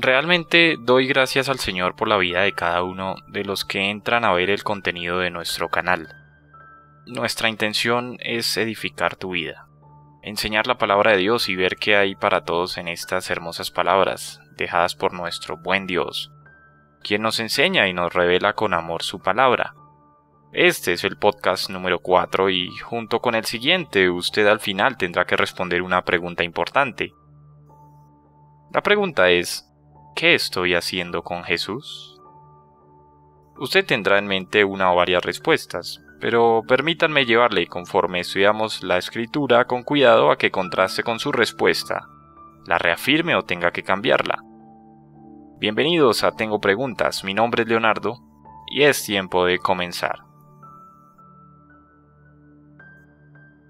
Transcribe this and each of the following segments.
Realmente doy gracias al Señor por la vida de cada uno de los que entran a ver el contenido de nuestro canal. Nuestra intención es edificar tu vida, enseñar la palabra de Dios y ver qué hay para todos en estas hermosas palabras dejadas por nuestro buen Dios, quien nos enseña y nos revela con amor su palabra. Este es el podcast número 4 y junto con el siguiente usted al final tendrá que responder una pregunta importante. La pregunta es, ¿qué estoy haciendo con Jesús? Usted tendrá en mente una o varias respuestas, pero permítanme llevarle conforme estudiamos la escritura con cuidado a que contraste con su respuesta, la reafirme o tenga que cambiarla. Bienvenidos a Tengo Preguntas, mi nombre es Leonardo y es tiempo de comenzar.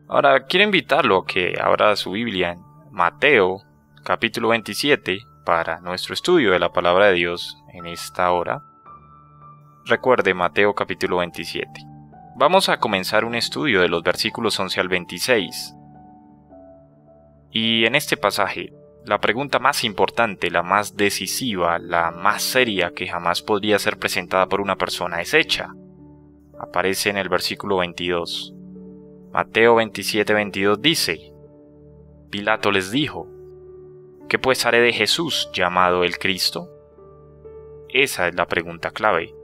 Ahora quiero invitarlo a que abra su Biblia en Mateo capítulo 27 para nuestro estudio de la palabra de Dios en esta hora. Recuerde Mateo capítulo 27. Vamos a comenzar un estudio de los versículos 11 al 26. Y en este pasaje, la pregunta más importante, la más decisiva, la más seria que jamás podría ser presentada por una persona es hecha. Aparece en el versículo 22. Mateo 27, 22 dice, Pilato les dijo, ¿Qué pues haré de Jesús llamado el Cristo? Esa es la pregunta clave.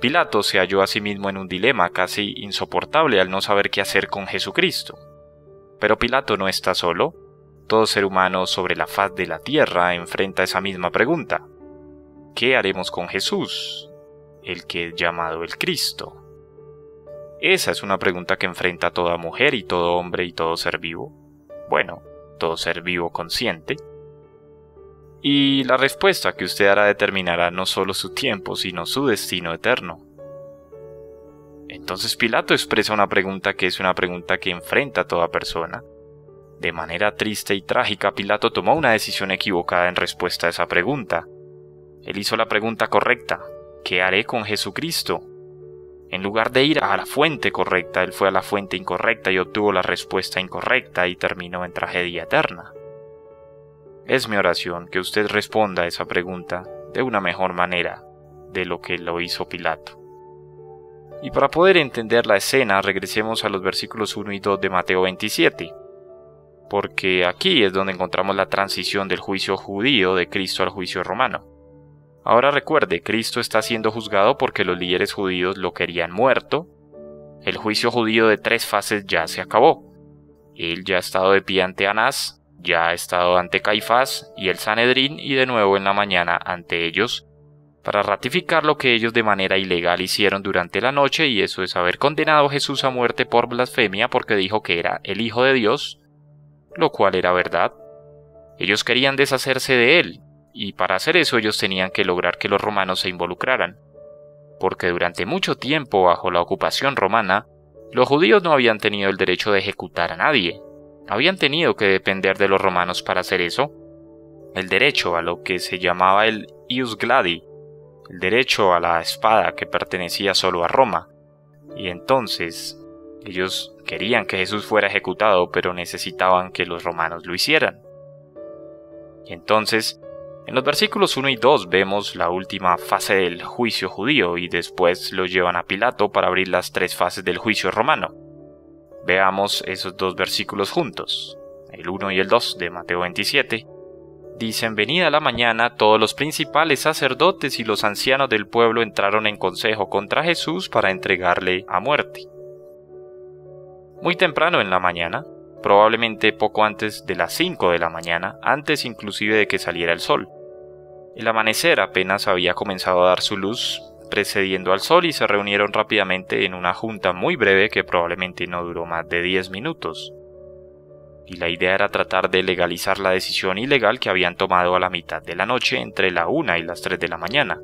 Pilato se halló a sí mismo en un dilema casi insoportable al no saber qué hacer con Jesucristo. Pero Pilato no está solo. Todo ser humano sobre la faz de la tierra enfrenta esa misma pregunta. ¿Qué haremos con Jesús, el que es llamado el Cristo? Esa es una pregunta que enfrenta toda mujer y todo hombre y todo ser vivo. Bueno, todo ser vivo consciente y la respuesta que usted hará determinará no solo su tiempo, sino su destino eterno. Entonces Pilato expresa una pregunta que es una pregunta que enfrenta a toda persona. De manera triste y trágica, Pilato tomó una decisión equivocada en respuesta a esa pregunta. Él hizo la pregunta correcta, ¿qué haré con Jesucristo? En lugar de ir a la fuente correcta, él fue a la fuente incorrecta y obtuvo la respuesta incorrecta y terminó en tragedia eterna. Es mi oración que usted responda a esa pregunta de una mejor manera de lo que lo hizo Pilato. Y para poder entender la escena, regresemos a los versículos 1 y 2 de Mateo 27, porque aquí es donde encontramos la transición del juicio judío de Cristo al juicio romano. Ahora recuerde, Cristo está siendo juzgado porque los líderes judíos lo querían muerto. El juicio judío de tres fases ya se acabó. Él ya ha estado de pie ante Anás, ya ha estado ante Caifás y el Sanedrín y de nuevo en la mañana ante ellos, para ratificar lo que ellos de manera ilegal hicieron durante la noche y eso es haber condenado a Jesús a muerte por blasfemia porque dijo que era el Hijo de Dios, lo cual era verdad. Ellos querían deshacerse de él, y para hacer eso ellos tenían que lograr que los romanos se involucraran, porque durante mucho tiempo bajo la ocupación romana, los judíos no habían tenido el derecho de ejecutar a nadie, habían tenido que depender de los romanos para hacer eso. El derecho a lo que se llamaba el ius gladi, el derecho a la espada que pertenecía solo a Roma. Y entonces ellos querían que Jesús fuera ejecutado, pero necesitaban que los romanos lo hicieran. Y entonces, en los versículos 1 y 2 vemos la última fase del juicio judío y después lo llevan a Pilato para abrir las tres fases del juicio romano. Veamos esos dos versículos juntos, el 1 y el 2 de Mateo 27. Dicen, venida la mañana, todos los principales sacerdotes y los ancianos del pueblo entraron en consejo contra Jesús para entregarle a muerte. Muy temprano en la mañana, probablemente poco antes de las 5 de la mañana, antes inclusive de que saliera el sol. El amanecer apenas había comenzado a dar su luz precediendo al sol y se reunieron rápidamente en una junta muy breve que probablemente no duró más de 10 minutos. Y la idea era tratar de legalizar la decisión ilegal que habían tomado a la mitad de la noche entre la 1 y las 3 de la mañana.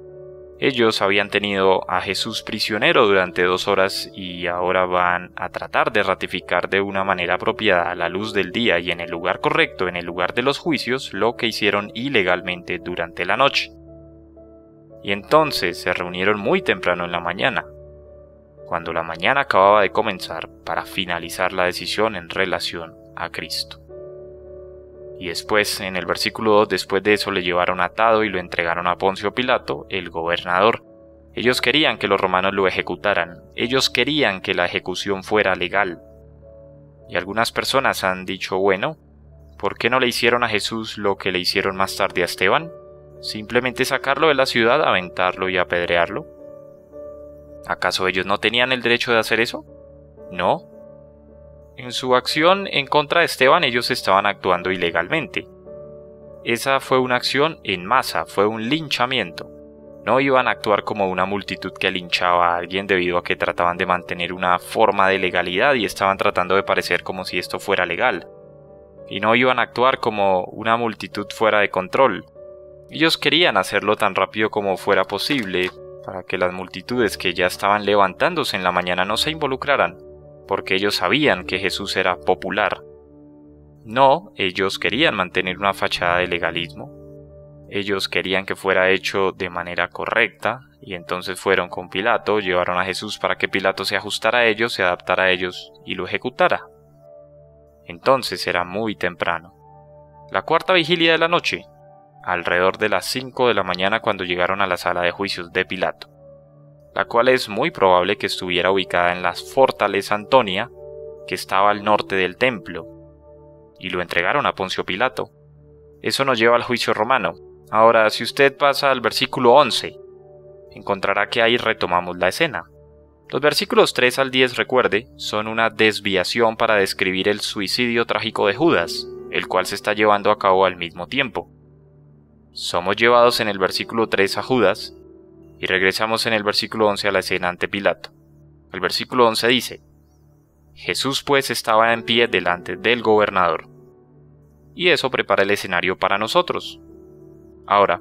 Ellos habían tenido a Jesús prisionero durante dos horas y ahora van a tratar de ratificar de una manera apropiada a la luz del día y en el lugar correcto, en el lugar de los juicios, lo que hicieron ilegalmente durante la noche y entonces se reunieron muy temprano en la mañana, cuando la mañana acababa de comenzar para finalizar la decisión en relación a Cristo. Y después, en el versículo 2, después de eso le llevaron atado y lo entregaron a Poncio Pilato, el gobernador. Ellos querían que los romanos lo ejecutaran, ellos querían que la ejecución fuera legal. Y algunas personas han dicho, bueno, ¿por qué no le hicieron a Jesús lo que le hicieron más tarde a Esteban? Simplemente sacarlo de la ciudad, aventarlo y apedrearlo. ¿Acaso ellos no tenían el derecho de hacer eso? No. En su acción en contra de Esteban ellos estaban actuando ilegalmente. Esa fue una acción en masa, fue un linchamiento. No iban a actuar como una multitud que linchaba a alguien debido a que trataban de mantener una forma de legalidad y estaban tratando de parecer como si esto fuera legal. Y no iban a actuar como una multitud fuera de control. Ellos querían hacerlo tan rápido como fuera posible, para que las multitudes que ya estaban levantándose en la mañana no se involucraran, porque ellos sabían que Jesús era popular. No, ellos querían mantener una fachada de legalismo. Ellos querían que fuera hecho de manera correcta, y entonces fueron con Pilato, llevaron a Jesús para que Pilato se ajustara a ellos, se adaptara a ellos y lo ejecutara. Entonces era muy temprano. La cuarta vigilia de la noche, alrededor de las 5 de la mañana cuando llegaron a la sala de juicios de Pilato, la cual es muy probable que estuviera ubicada en la fortaleza Antonia, que estaba al norte del templo, y lo entregaron a Poncio Pilato. Eso nos lleva al juicio romano. Ahora, si usted pasa al versículo 11, encontrará que ahí retomamos la escena. Los versículos 3 al 10, recuerde, son una desviación para describir el suicidio trágico de Judas, el cual se está llevando a cabo al mismo tiempo. Somos llevados en el versículo 3 a Judas y regresamos en el versículo 11 a la escena ante Pilato. El versículo 11 dice, Jesús pues estaba en pie delante del gobernador. Y eso prepara el escenario para nosotros. Ahora,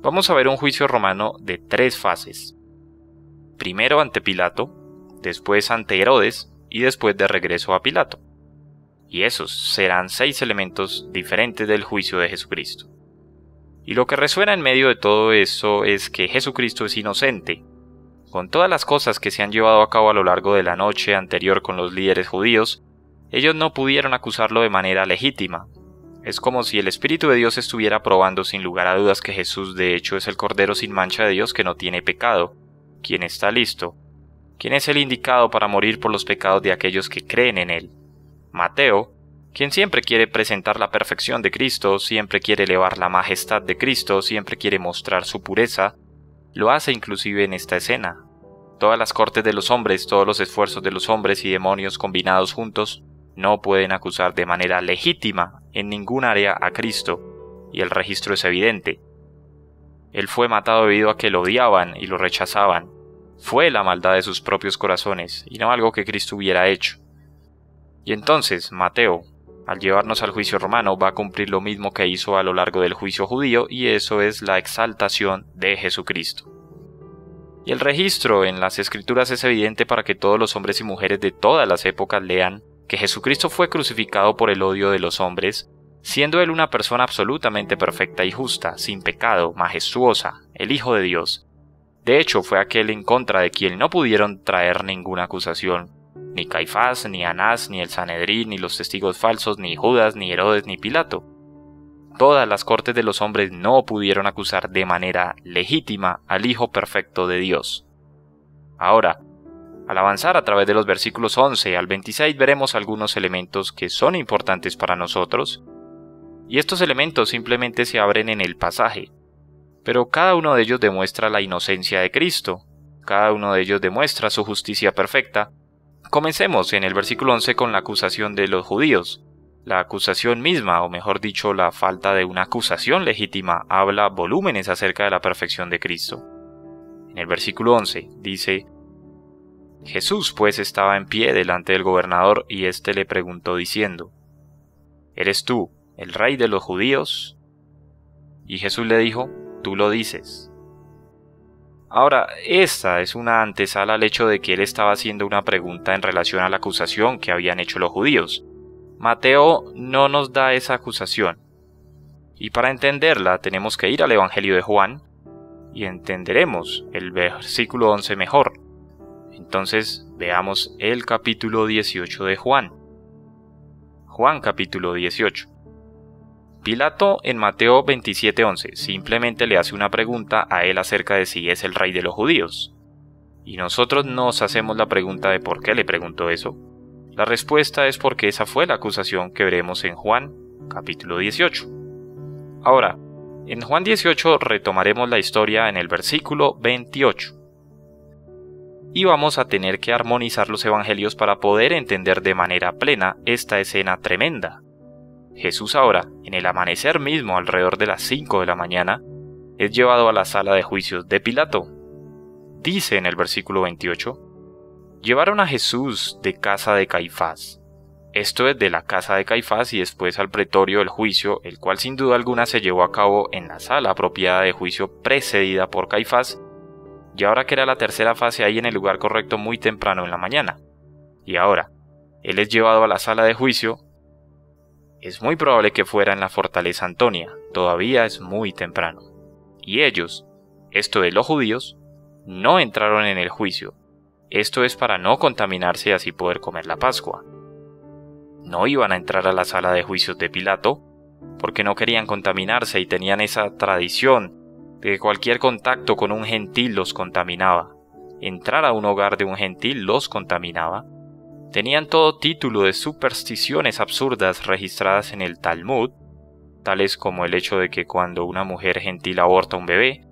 vamos a ver un juicio romano de tres fases. Primero ante Pilato, después ante Herodes y después de regreso a Pilato. Y esos serán seis elementos diferentes del juicio de Jesucristo. Y lo que resuena en medio de todo eso es que Jesucristo es inocente. Con todas las cosas que se han llevado a cabo a lo largo de la noche anterior con los líderes judíos, ellos no pudieron acusarlo de manera legítima. Es como si el Espíritu de Dios estuviera probando sin lugar a dudas que Jesús de hecho es el Cordero sin mancha de Dios que no tiene pecado, quien está listo, quien es el indicado para morir por los pecados de aquellos que creen en él. Mateo, quien siempre quiere presentar la perfección de Cristo, siempre quiere elevar la majestad de Cristo, siempre quiere mostrar su pureza, lo hace inclusive en esta escena. Todas las cortes de los hombres, todos los esfuerzos de los hombres y demonios combinados juntos, no pueden acusar de manera legítima en ningún área a Cristo, y el registro es evidente. Él fue matado debido a que lo odiaban y lo rechazaban. Fue la maldad de sus propios corazones, y no algo que Cristo hubiera hecho. Y entonces Mateo, al llevarnos al juicio romano, va a cumplir lo mismo que hizo a lo largo del juicio judío, y eso es la exaltación de Jesucristo. Y el registro en las escrituras es evidente para que todos los hombres y mujeres de todas las épocas lean que Jesucristo fue crucificado por el odio de los hombres, siendo él una persona absolutamente perfecta y justa, sin pecado, majestuosa, el Hijo de Dios. De hecho, fue aquel en contra de quien no pudieron traer ninguna acusación, ni Caifás, ni Anás, ni el Sanedrín, ni los testigos falsos, ni Judas, ni Herodes, ni Pilato. Todas las cortes de los hombres no pudieron acusar de manera legítima al Hijo perfecto de Dios. Ahora, al avanzar a través de los versículos 11 al 26 veremos algunos elementos que son importantes para nosotros, y estos elementos simplemente se abren en el pasaje, pero cada uno de ellos demuestra la inocencia de Cristo, cada uno de ellos demuestra su justicia perfecta, Comencemos en el versículo 11 con la acusación de los judíos. La acusación misma, o mejor dicho, la falta de una acusación legítima, habla volúmenes acerca de la perfección de Cristo. En el versículo 11 dice, Jesús pues estaba en pie delante del gobernador y éste le preguntó diciendo, ¿Eres tú el rey de los judíos? Y Jesús le dijo, Tú lo dices. Ahora, esta es una antesala al hecho de que él estaba haciendo una pregunta en relación a la acusación que habían hecho los judíos. Mateo no nos da esa acusación. Y para entenderla tenemos que ir al Evangelio de Juan y entenderemos el versículo 11 mejor. Entonces veamos el capítulo 18 de Juan. Juan capítulo 18. Pilato en Mateo 27:11 simplemente le hace una pregunta a él acerca de si es el rey de los judíos. Y nosotros nos hacemos la pregunta de por qué le preguntó eso. La respuesta es porque esa fue la acusación que veremos en Juan capítulo 18. Ahora, en Juan 18 retomaremos la historia en el versículo 28. Y vamos a tener que armonizar los evangelios para poder entender de manera plena esta escena tremenda. Jesús ahora, en el amanecer mismo alrededor de las 5 de la mañana, es llevado a la sala de juicios de Pilato. Dice en el versículo 28, Llevaron a Jesús de casa de Caifás, esto es de la casa de Caifás y después al pretorio del juicio, el cual sin duda alguna se llevó a cabo en la sala apropiada de juicio precedida por Caifás, y ahora que era la tercera fase ahí en el lugar correcto muy temprano en la mañana. Y ahora, él es llevado a la sala de juicio, es muy probable que fuera en la fortaleza Antonia, todavía es muy temprano. Y ellos, esto de los judíos, no entraron en el juicio. Esto es para no contaminarse y así poder comer la Pascua no iban a entrar a la sala de juicios de Pilato, porque no querían contaminarse y tenían esa tradición de que cualquier contacto con un gentil los contaminaba. Entrar a un hogar de un gentil los contaminaba. Tenían todo título de supersticiones absurdas registradas en el Talmud, tales como el hecho de que cuando una mujer gentil aborta un bebé,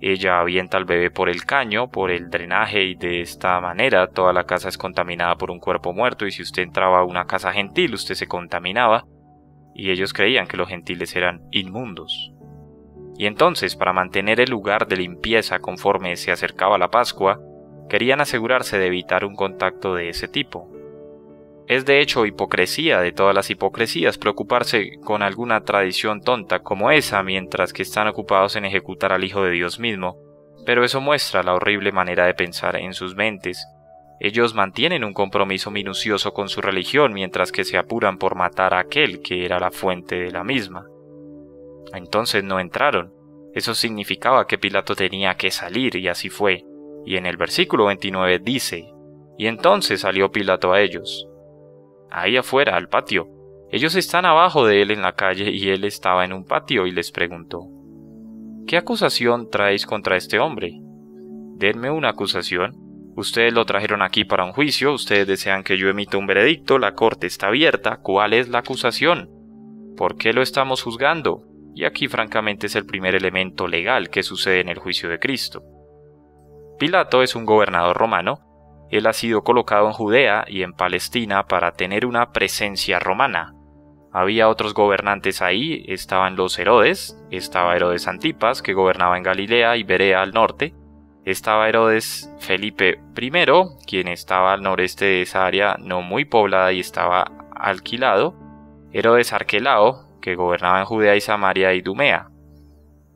ella avienta al bebé por el caño, por el drenaje y de esta manera toda la casa es contaminada por un cuerpo muerto y si usted entraba a una casa gentil usted se contaminaba y ellos creían que los gentiles eran inmundos. Y entonces, para mantener el lugar de limpieza conforme se acercaba la Pascua, querían asegurarse de evitar un contacto de ese tipo. Es de hecho hipocresía de todas las hipocresías preocuparse con alguna tradición tonta como esa mientras que están ocupados en ejecutar al Hijo de Dios mismo, pero eso muestra la horrible manera de pensar en sus mentes. Ellos mantienen un compromiso minucioso con su religión mientras que se apuran por matar a aquel que era la fuente de la misma. Entonces no entraron. Eso significaba que Pilato tenía que salir y así fue. Y en el versículo 29 dice, Y entonces salió Pilato a ellos, ahí afuera, al patio. Ellos están abajo de él en la calle y él estaba en un patio y les preguntó, ¿Qué acusación traéis contra este hombre? Denme una acusación. Ustedes lo trajeron aquí para un juicio, ustedes desean que yo emita un veredicto, la corte está abierta, ¿cuál es la acusación? ¿Por qué lo estamos juzgando? Y aquí francamente es el primer elemento legal que sucede en el juicio de Cristo. Pilato es un gobernador romano él ha sido colocado en Judea y en Palestina para tener una presencia romana. Había otros gobernantes ahí, estaban los Herodes, estaba Herodes Antipas, que gobernaba en Galilea y Berea al norte, estaba Herodes Felipe I, quien estaba al noreste de esa área no muy poblada y estaba alquilado, Herodes Arquelao, que gobernaba en Judea y Samaria y Dumea.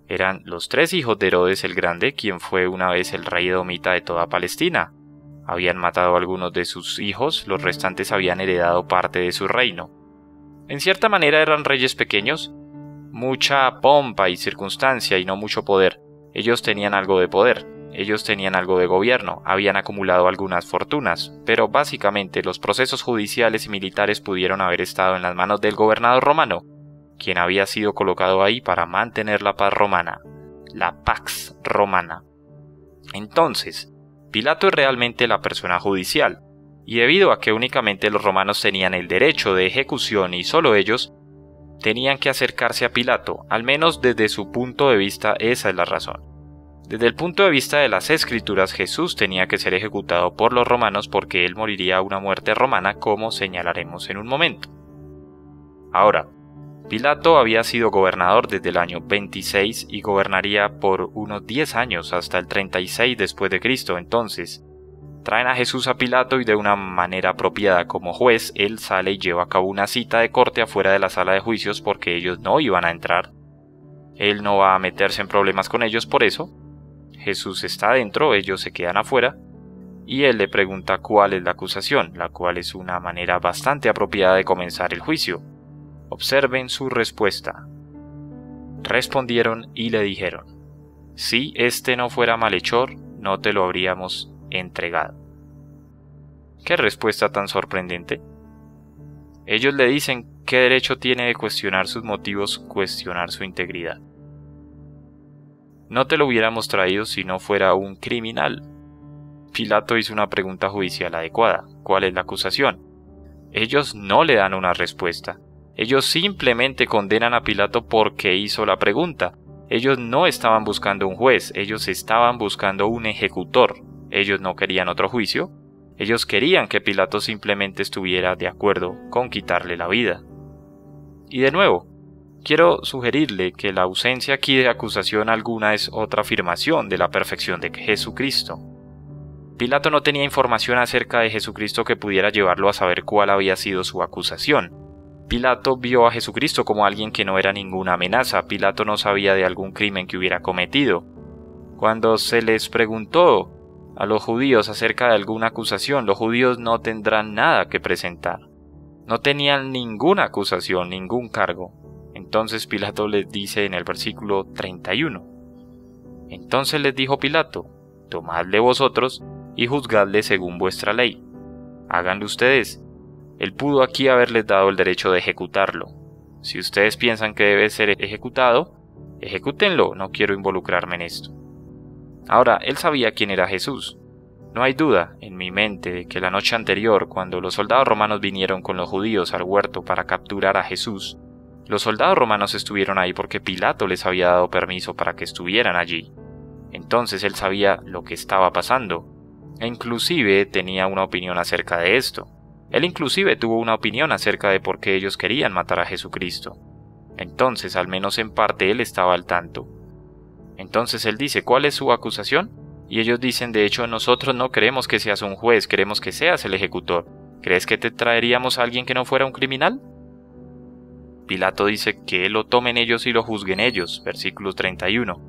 Eran los tres hijos de Herodes el Grande, quien fue una vez el rey domita de toda Palestina habían matado a algunos de sus hijos, los restantes habían heredado parte de su reino. En cierta manera eran reyes pequeños, mucha pompa y circunstancia y no mucho poder. Ellos tenían algo de poder, ellos tenían algo de gobierno, habían acumulado algunas fortunas, pero básicamente los procesos judiciales y militares pudieron haber estado en las manos del gobernador romano, quien había sido colocado ahí para mantener la paz romana, la Pax romana. Entonces, Pilato es realmente la persona judicial, y debido a que únicamente los romanos tenían el derecho de ejecución y solo ellos, tenían que acercarse a Pilato, al menos desde su punto de vista esa es la razón. Desde el punto de vista de las escrituras, Jesús tenía que ser ejecutado por los romanos porque él moriría una muerte romana como señalaremos en un momento. Ahora, Pilato había sido gobernador desde el año 26 y gobernaría por unos 10 años hasta el 36 después de Cristo. Entonces, traen a Jesús a Pilato y de una manera apropiada como juez, él sale y lleva a cabo una cita de corte afuera de la sala de juicios porque ellos no iban a entrar. Él no va a meterse en problemas con ellos por eso. Jesús está adentro, ellos se quedan afuera, y él le pregunta cuál es la acusación, la cual es una manera bastante apropiada de comenzar el juicio. Observen su respuesta. Respondieron y le dijeron, Si este no fuera malhechor, no te lo habríamos entregado. ¿Qué respuesta tan sorprendente? Ellos le dicen, qué derecho tiene de cuestionar sus motivos, cuestionar su integridad? No te lo hubiéramos traído si no fuera un criminal. Pilato hizo una pregunta judicial adecuada. ¿Cuál es la acusación? Ellos no le dan una respuesta. Ellos simplemente condenan a Pilato porque hizo la pregunta. Ellos no estaban buscando un juez, ellos estaban buscando un ejecutor. Ellos no querían otro juicio. Ellos querían que Pilato simplemente estuviera de acuerdo con quitarle la vida. Y de nuevo, quiero sugerirle que la ausencia aquí de acusación alguna es otra afirmación de la perfección de Jesucristo. Pilato no tenía información acerca de Jesucristo que pudiera llevarlo a saber cuál había sido su acusación. Pilato vio a Jesucristo como alguien que no era ninguna amenaza. Pilato no sabía de algún crimen que hubiera cometido. Cuando se les preguntó a los judíos acerca de alguna acusación, los judíos no tendrán nada que presentar. No tenían ninguna acusación, ningún cargo. Entonces Pilato les dice en el versículo 31. Entonces les dijo Pilato, tomadle vosotros y juzgadle según vuestra ley. Háganlo ustedes. Él pudo aquí haberles dado el derecho de ejecutarlo. Si ustedes piensan que debe ser ejecutado, ejecútenlo, no quiero involucrarme en esto. Ahora, él sabía quién era Jesús. No hay duda en mi mente de que la noche anterior, cuando los soldados romanos vinieron con los judíos al huerto para capturar a Jesús, los soldados romanos estuvieron ahí porque Pilato les había dado permiso para que estuvieran allí. Entonces él sabía lo que estaba pasando, e inclusive tenía una opinión acerca de esto. Él inclusive tuvo una opinión acerca de por qué ellos querían matar a Jesucristo. Entonces, al menos en parte, él estaba al tanto. Entonces él dice, ¿cuál es su acusación? Y ellos dicen, de hecho, nosotros no queremos que seas un juez, queremos que seas el ejecutor. ¿Crees que te traeríamos a alguien que no fuera un criminal? Pilato dice que lo tomen ellos y lo juzguen ellos, versículo 31.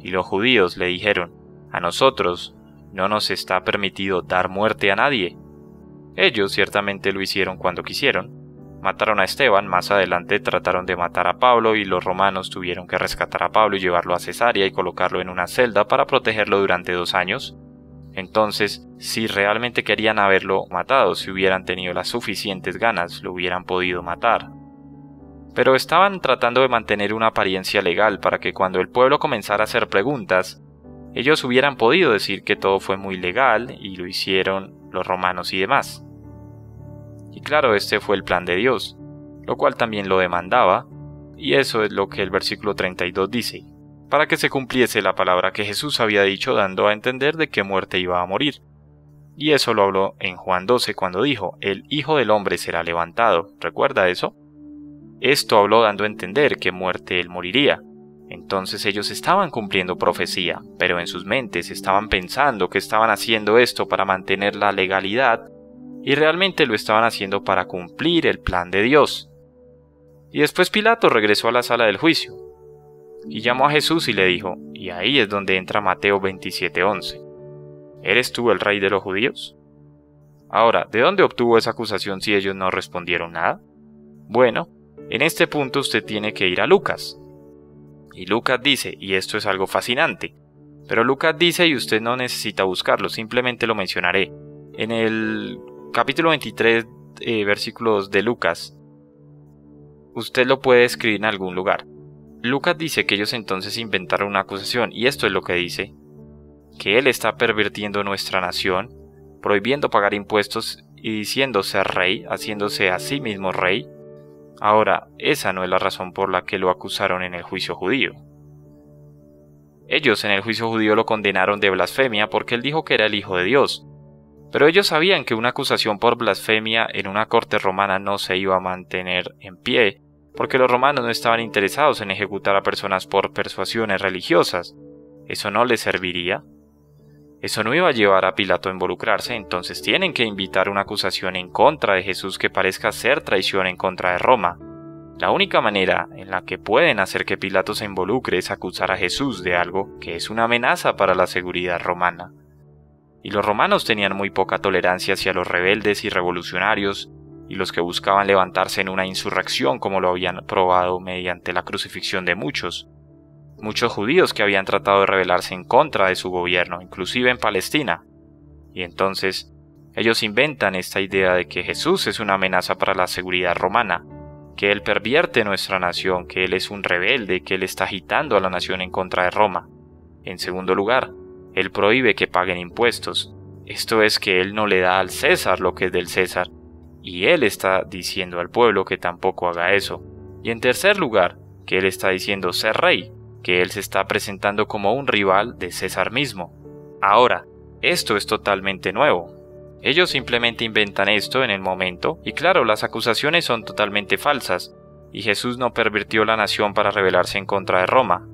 Y los judíos le dijeron, a nosotros no nos está permitido dar muerte a nadie. Ellos ciertamente lo hicieron cuando quisieron. Mataron a Esteban, más adelante trataron de matar a Pablo y los romanos tuvieron que rescatar a Pablo y llevarlo a Cesarea y colocarlo en una celda para protegerlo durante dos años. Entonces, si realmente querían haberlo matado, si hubieran tenido las suficientes ganas, lo hubieran podido matar. Pero estaban tratando de mantener una apariencia legal para que cuando el pueblo comenzara a hacer preguntas, ellos hubieran podido decir que todo fue muy legal y lo hicieron los romanos y demás. Y claro, este fue el plan de Dios, lo cual también lo demandaba, y eso es lo que el versículo 32 dice, para que se cumpliese la palabra que Jesús había dicho dando a entender de qué muerte iba a morir. Y eso lo habló en Juan 12 cuando dijo, el Hijo del Hombre será levantado. ¿Recuerda eso? Esto habló dando a entender que muerte él moriría, entonces ellos estaban cumpliendo profecía, pero en sus mentes estaban pensando que estaban haciendo esto para mantener la legalidad y realmente lo estaban haciendo para cumplir el plan de Dios. Y después Pilato regresó a la sala del juicio y llamó a Jesús y le dijo, y ahí es donde entra Mateo 27:11, ¿eres tú el rey de los judíos? Ahora, ¿de dónde obtuvo esa acusación si ellos no respondieron nada? Bueno, en este punto usted tiene que ir a Lucas, y Lucas dice, y esto es algo fascinante, pero Lucas dice y usted no necesita buscarlo, simplemente lo mencionaré. En el capítulo 23, eh, versículos de Lucas, usted lo puede escribir en algún lugar. Lucas dice que ellos entonces inventaron una acusación, y esto es lo que dice, que él está pervirtiendo nuestra nación, prohibiendo pagar impuestos y diciéndose rey, haciéndose a sí mismo rey, Ahora, esa no es la razón por la que lo acusaron en el juicio judío. Ellos en el juicio judío lo condenaron de blasfemia porque él dijo que era el Hijo de Dios. Pero ellos sabían que una acusación por blasfemia en una corte romana no se iba a mantener en pie, porque los romanos no estaban interesados en ejecutar a personas por persuasiones religiosas. Eso no les serviría. Eso no iba a llevar a Pilato a involucrarse, entonces tienen que invitar una acusación en contra de Jesús que parezca ser traición en contra de Roma. La única manera en la que pueden hacer que Pilato se involucre es acusar a Jesús de algo que es una amenaza para la seguridad romana. Y los romanos tenían muy poca tolerancia hacia los rebeldes y revolucionarios y los que buscaban levantarse en una insurrección como lo habían probado mediante la crucifixión de muchos muchos judíos que habían tratado de rebelarse en contra de su gobierno, inclusive en Palestina. Y entonces ellos inventan esta idea de que Jesús es una amenaza para la seguridad romana. que él pervierte nuestra nación, que él es un rebelde, que él está agitando a la nación en contra de Roma. En segundo lugar, él prohíbe que paguen impuestos. Esto es que él no le da al César lo que es del César, y él está diciendo al pueblo que tampoco haga eso. Y en tercer lugar, que él está diciendo ser rey, que él se está presentando como un rival de César mismo. Ahora, esto es totalmente nuevo. Ellos simplemente inventan esto en el momento, y claro, las acusaciones son totalmente falsas, y Jesús no pervirtió la nación para rebelarse en contra de Roma.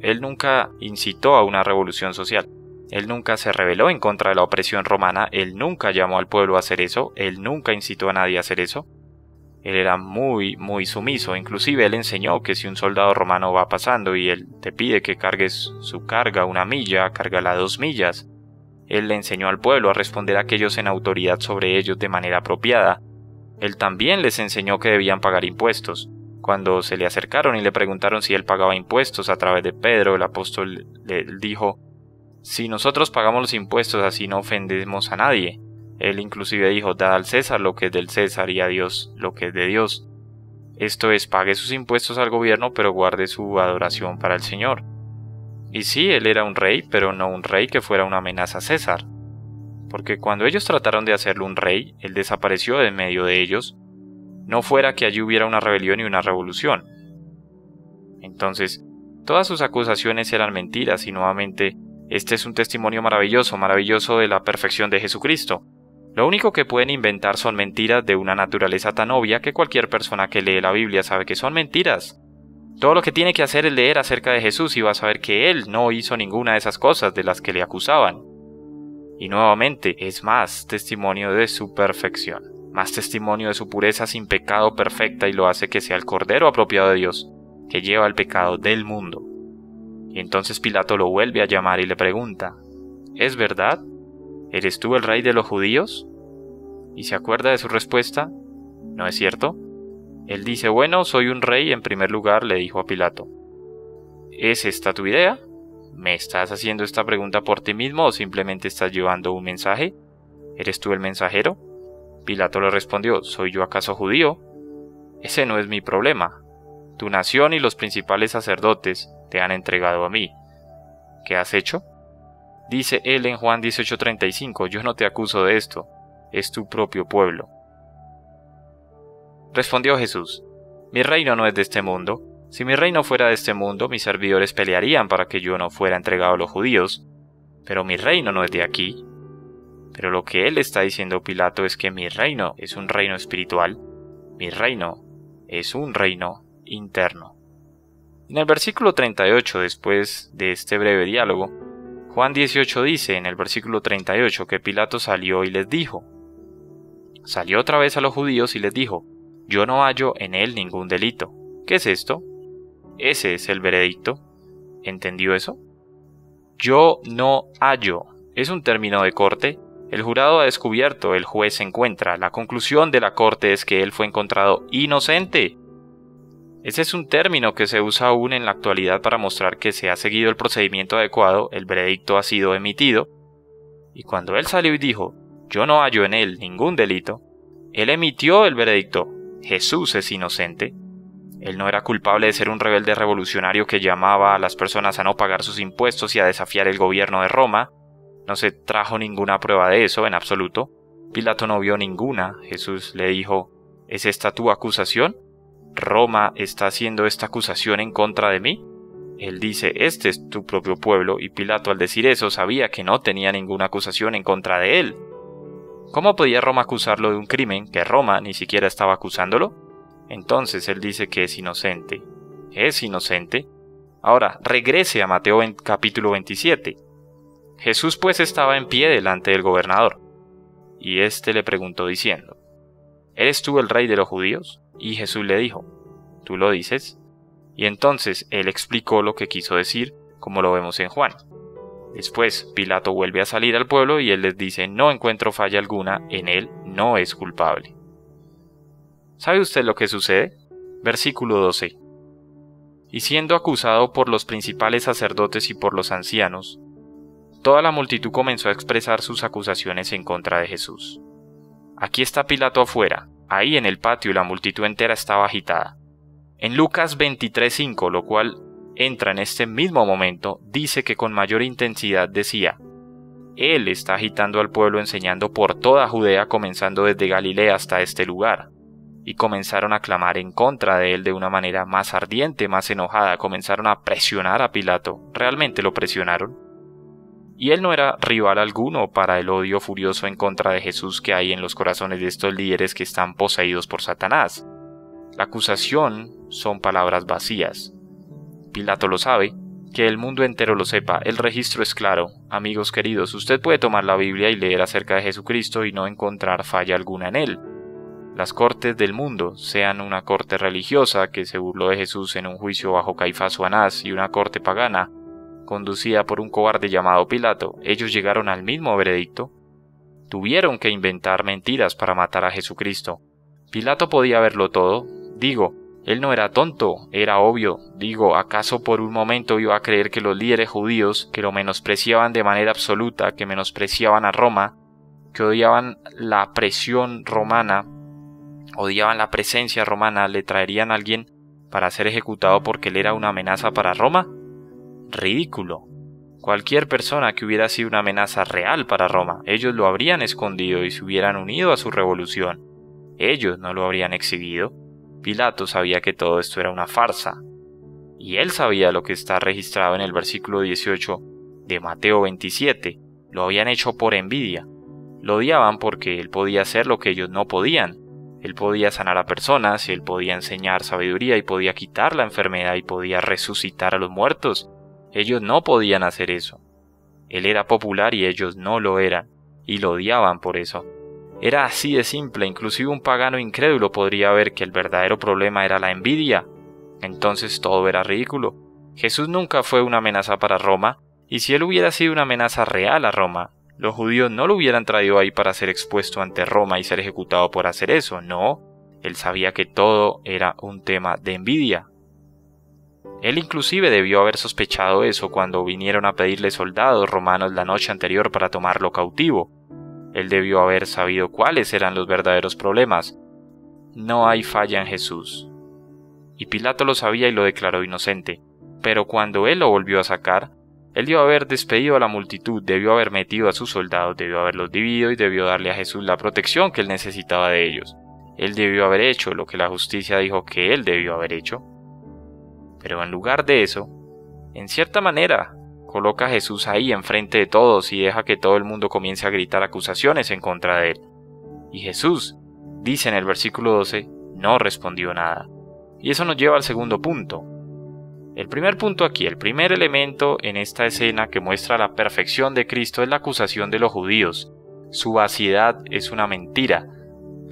Él nunca incitó a una revolución social. Él nunca se rebeló en contra de la opresión romana, él nunca llamó al pueblo a hacer eso, él nunca incitó a nadie a hacer eso. Él era muy, muy sumiso, inclusive él enseñó que si un soldado romano va pasando y él te pide que cargues su carga una milla, cárgala dos millas. Él le enseñó al pueblo a responder a aquellos en autoridad sobre ellos de manera apropiada. Él también les enseñó que debían pagar impuestos. Cuando se le acercaron y le preguntaron si él pagaba impuestos a través de Pedro, el apóstol le dijo, si nosotros pagamos los impuestos así no ofendemos a nadie. Él inclusive dijo, da al César lo que es del César y a Dios lo que es de Dios. Esto es, pague sus impuestos al gobierno, pero guarde su adoración para el Señor. Y sí, él era un rey, pero no un rey que fuera una amenaza a César. Porque cuando ellos trataron de hacerlo un rey, él desapareció de en medio de ellos, no fuera que allí hubiera una rebelión y una revolución. Entonces, todas sus acusaciones eran mentiras y nuevamente, este es un testimonio maravilloso, maravilloso de la perfección de Jesucristo. Lo único que pueden inventar son mentiras de una naturaleza tan obvia que cualquier persona que lee la Biblia sabe que son mentiras. Todo lo que tiene que hacer es leer acerca de Jesús y va a saber que Él no hizo ninguna de esas cosas de las que le acusaban. Y nuevamente es más testimonio de su perfección, más testimonio de su pureza sin pecado perfecta y lo hace que sea el Cordero apropiado de Dios, que lleva el pecado del mundo. Y entonces Pilato lo vuelve a llamar y le pregunta, ¿Es verdad? ¿Eres tú el rey de los judíos? ¿Y se acuerda de su respuesta? ¿No es cierto? Él dice, bueno, soy un rey en primer lugar, le dijo a Pilato. ¿Es esta tu idea? ¿Me estás haciendo esta pregunta por ti mismo o simplemente estás llevando un mensaje? ¿Eres tú el mensajero? Pilato le respondió, ¿soy yo acaso judío? Ese no es mi problema. Tu nación y los principales sacerdotes te han entregado a mí. ¿Qué has hecho? Dice él en Juan 18:35, yo no te acuso de esto, es tu propio pueblo. Respondió Jesús, mi reino no es de este mundo, si mi reino fuera de este mundo, mis servidores pelearían para que yo no fuera entregado a los judíos, pero mi reino no es de aquí. Pero lo que él está diciendo Pilato es que mi reino es un reino espiritual, mi reino es un reino interno. En el versículo 38, después de este breve diálogo, Juan 18 dice en el versículo 38 que Pilato salió y les dijo, salió otra vez a los judíos y les dijo, yo no hallo en él ningún delito. ¿Qué es esto? Ese es el veredicto. ¿Entendió eso? Yo no hallo. Es un término de corte. El jurado ha descubierto, el juez se encuentra. La conclusión de la corte es que él fue encontrado inocente. Ese es un término que se usa aún en la actualidad para mostrar que se ha seguido el procedimiento adecuado, el veredicto ha sido emitido, y cuando él salió y dijo, yo no hallo en él ningún delito, él emitió el veredicto, Jesús es inocente. Él no era culpable de ser un rebelde revolucionario que llamaba a las personas a no pagar sus impuestos y a desafiar el gobierno de Roma. No se trajo ninguna prueba de eso en absoluto. Pilato no vio ninguna. Jesús le dijo, ¿Es esta tu acusación? Roma está haciendo esta acusación en contra de mí? Él dice, este es tu propio pueblo, y Pilato al decir eso sabía que no tenía ninguna acusación en contra de él. ¿Cómo podía Roma acusarlo de un crimen que Roma ni siquiera estaba acusándolo? Entonces él dice que es inocente. Es inocente. Ahora, regrese a Mateo capítulo 27. Jesús pues estaba en pie delante del gobernador, y éste le preguntó diciendo, ¿Eres tú el rey de los judíos? Y Jesús le dijo, ¿tú lo dices? Y entonces él explicó lo que quiso decir, como lo vemos en Juan. Después Pilato vuelve a salir al pueblo y él les dice, no encuentro falla alguna, en él no es culpable. ¿Sabe usted lo que sucede? Versículo 12. Y siendo acusado por los principales sacerdotes y por los ancianos, toda la multitud comenzó a expresar sus acusaciones en contra de Jesús. Aquí está Pilato afuera, ahí en el patio la multitud entera estaba agitada. En Lucas 23:5, lo cual entra en este mismo momento, dice que con mayor intensidad decía, Él está agitando al pueblo enseñando por toda Judea, comenzando desde Galilea hasta este lugar. Y comenzaron a clamar en contra de él de una manera más ardiente, más enojada, comenzaron a presionar a Pilato, realmente lo presionaron. Y él no era rival alguno para el odio furioso en contra de Jesús que hay en los corazones de estos líderes que están poseídos por Satanás. La acusación son palabras vacías. Pilato lo sabe, que el mundo entero lo sepa, el registro es claro. Amigos queridos, usted puede tomar la Biblia y leer acerca de Jesucristo y no encontrar falla alguna en él. Las cortes del mundo, sean una corte religiosa que se burló de Jesús en un juicio bajo Caifás o Anás y una corte pagana, conducida por un cobarde llamado Pilato, ellos llegaron al mismo veredicto. Tuvieron que inventar mentiras para matar a Jesucristo. Pilato podía verlo todo, Digo, él no era tonto, era obvio. Digo, ¿acaso por un momento iba a creer que los líderes judíos, que lo menospreciaban de manera absoluta, que menospreciaban a Roma, que odiaban la presión romana, odiaban la presencia romana, le traerían a alguien para ser ejecutado porque él era una amenaza para Roma? Ridículo. Cualquier persona que hubiera sido una amenaza real para Roma, ellos lo habrían escondido y se hubieran unido a su revolución. Ellos no lo habrían exhibido. Pilato sabía que todo esto era una farsa, y él sabía lo que está registrado en el versículo 18 de Mateo 27, lo habían hecho por envidia, lo odiaban porque él podía hacer lo que ellos no podían, él podía sanar a personas, él podía enseñar sabiduría y podía quitar la enfermedad y podía resucitar a los muertos, ellos no podían hacer eso. Él era popular y ellos no lo eran, y lo odiaban por eso. Era así de simple, inclusive un pagano incrédulo podría ver que el verdadero problema era la envidia. Entonces todo era ridículo. Jesús nunca fue una amenaza para Roma, y si él hubiera sido una amenaza real a Roma, los judíos no lo hubieran traído ahí para ser expuesto ante Roma y ser ejecutado por hacer eso, no. Él sabía que todo era un tema de envidia. Él inclusive debió haber sospechado eso cuando vinieron a pedirle soldados romanos la noche anterior para tomarlo cautivo. Él debió haber sabido cuáles eran los verdaderos problemas. No hay falla en Jesús. Y Pilato lo sabía y lo declaró inocente. Pero cuando él lo volvió a sacar, él debió haber despedido a la multitud, debió haber metido a sus soldados, debió haberlos dividido y debió darle a Jesús la protección que él necesitaba de ellos. Él debió haber hecho lo que la justicia dijo que él debió haber hecho. Pero en lugar de eso, en cierta manera, Coloca a Jesús ahí enfrente de todos y deja que todo el mundo comience a gritar acusaciones en contra de él. Y Jesús, dice en el versículo 12, no respondió nada. Y eso nos lleva al segundo punto. El primer punto aquí, el primer elemento en esta escena que muestra la perfección de Cristo es la acusación de los judíos. Su vaciedad es una mentira.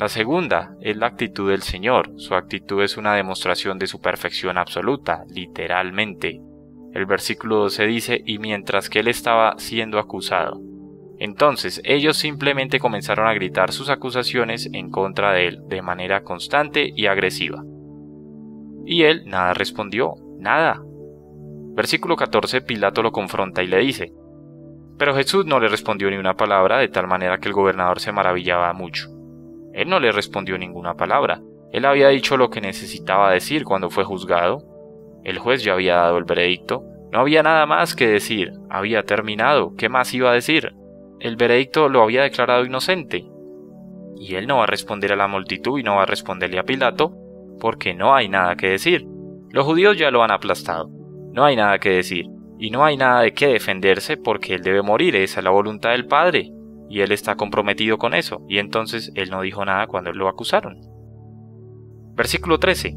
La segunda es la actitud del Señor. Su actitud es una demostración de su perfección absoluta, literalmente. El versículo 12 dice, y mientras que él estaba siendo acusado. Entonces ellos simplemente comenzaron a gritar sus acusaciones en contra de él de manera constante y agresiva. Y él nada respondió, nada. Versículo 14 Pilato lo confronta y le dice, pero Jesús no le respondió ni una palabra de tal manera que el gobernador se maravillaba mucho. Él no le respondió ninguna palabra. Él había dicho lo que necesitaba decir cuando fue juzgado, el juez ya había dado el veredicto, no había nada más que decir, había terminado, ¿qué más iba a decir? El veredicto lo había declarado inocente. Y él no va a responder a la multitud y no va a responderle a Pilato, porque no hay nada que decir. Los judíos ya lo han aplastado, no hay nada que decir, y no hay nada de qué defenderse porque él debe morir, esa es la voluntad del Padre, y él está comprometido con eso, y entonces él no dijo nada cuando lo acusaron. Versículo 13.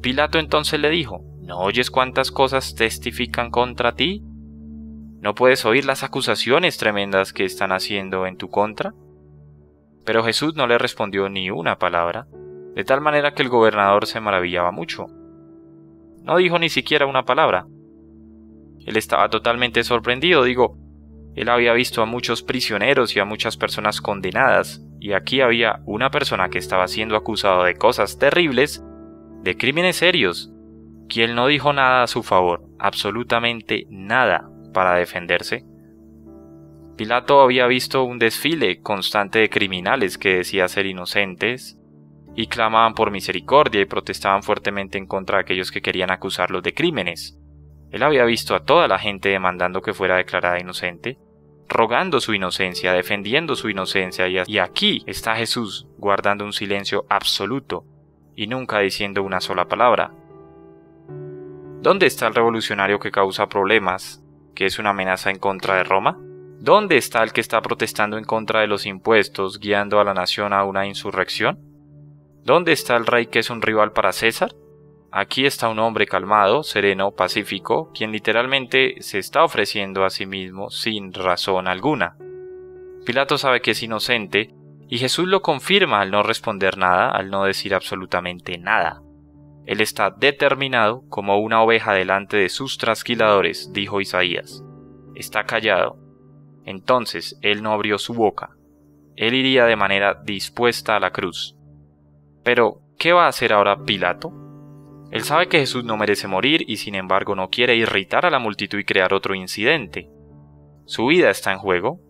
Pilato entonces le dijo, ¿No oyes cuántas cosas testifican contra ti? ¿No puedes oír las acusaciones tremendas que están haciendo en tu contra? Pero Jesús no le respondió ni una palabra, de tal manera que el gobernador se maravillaba mucho. No dijo ni siquiera una palabra. Él estaba totalmente sorprendido, digo, él había visto a muchos prisioneros y a muchas personas condenadas, y aquí había una persona que estaba siendo acusado de cosas terribles, de crímenes serios, quien no dijo nada a su favor, absolutamente nada para defenderse. Pilato había visto un desfile constante de criminales que decía ser inocentes y clamaban por misericordia y protestaban fuertemente en contra de aquellos que querían acusarlos de crímenes. Él había visto a toda la gente demandando que fuera declarada inocente, rogando su inocencia, defendiendo su inocencia, y aquí está Jesús guardando un silencio absoluto y nunca diciendo una sola palabra. ¿Dónde está el revolucionario que causa problemas, que es una amenaza en contra de Roma? ¿Dónde está el que está protestando en contra de los impuestos, guiando a la nación a una insurrección? ¿Dónde está el rey que es un rival para César? Aquí está un hombre calmado, sereno, pacífico, quien literalmente se está ofreciendo a sí mismo sin razón alguna. Pilato sabe que es inocente, y Jesús lo confirma al no responder nada, al no decir absolutamente nada. Él está determinado como una oveja delante de sus trasquiladores, dijo Isaías. Está callado. Entonces él no abrió su boca. Él iría de manera dispuesta a la cruz. Pero, ¿qué va a hacer ahora Pilato? Él sabe que Jesús no merece morir y sin embargo no quiere irritar a la multitud y crear otro incidente. Su vida está en juego,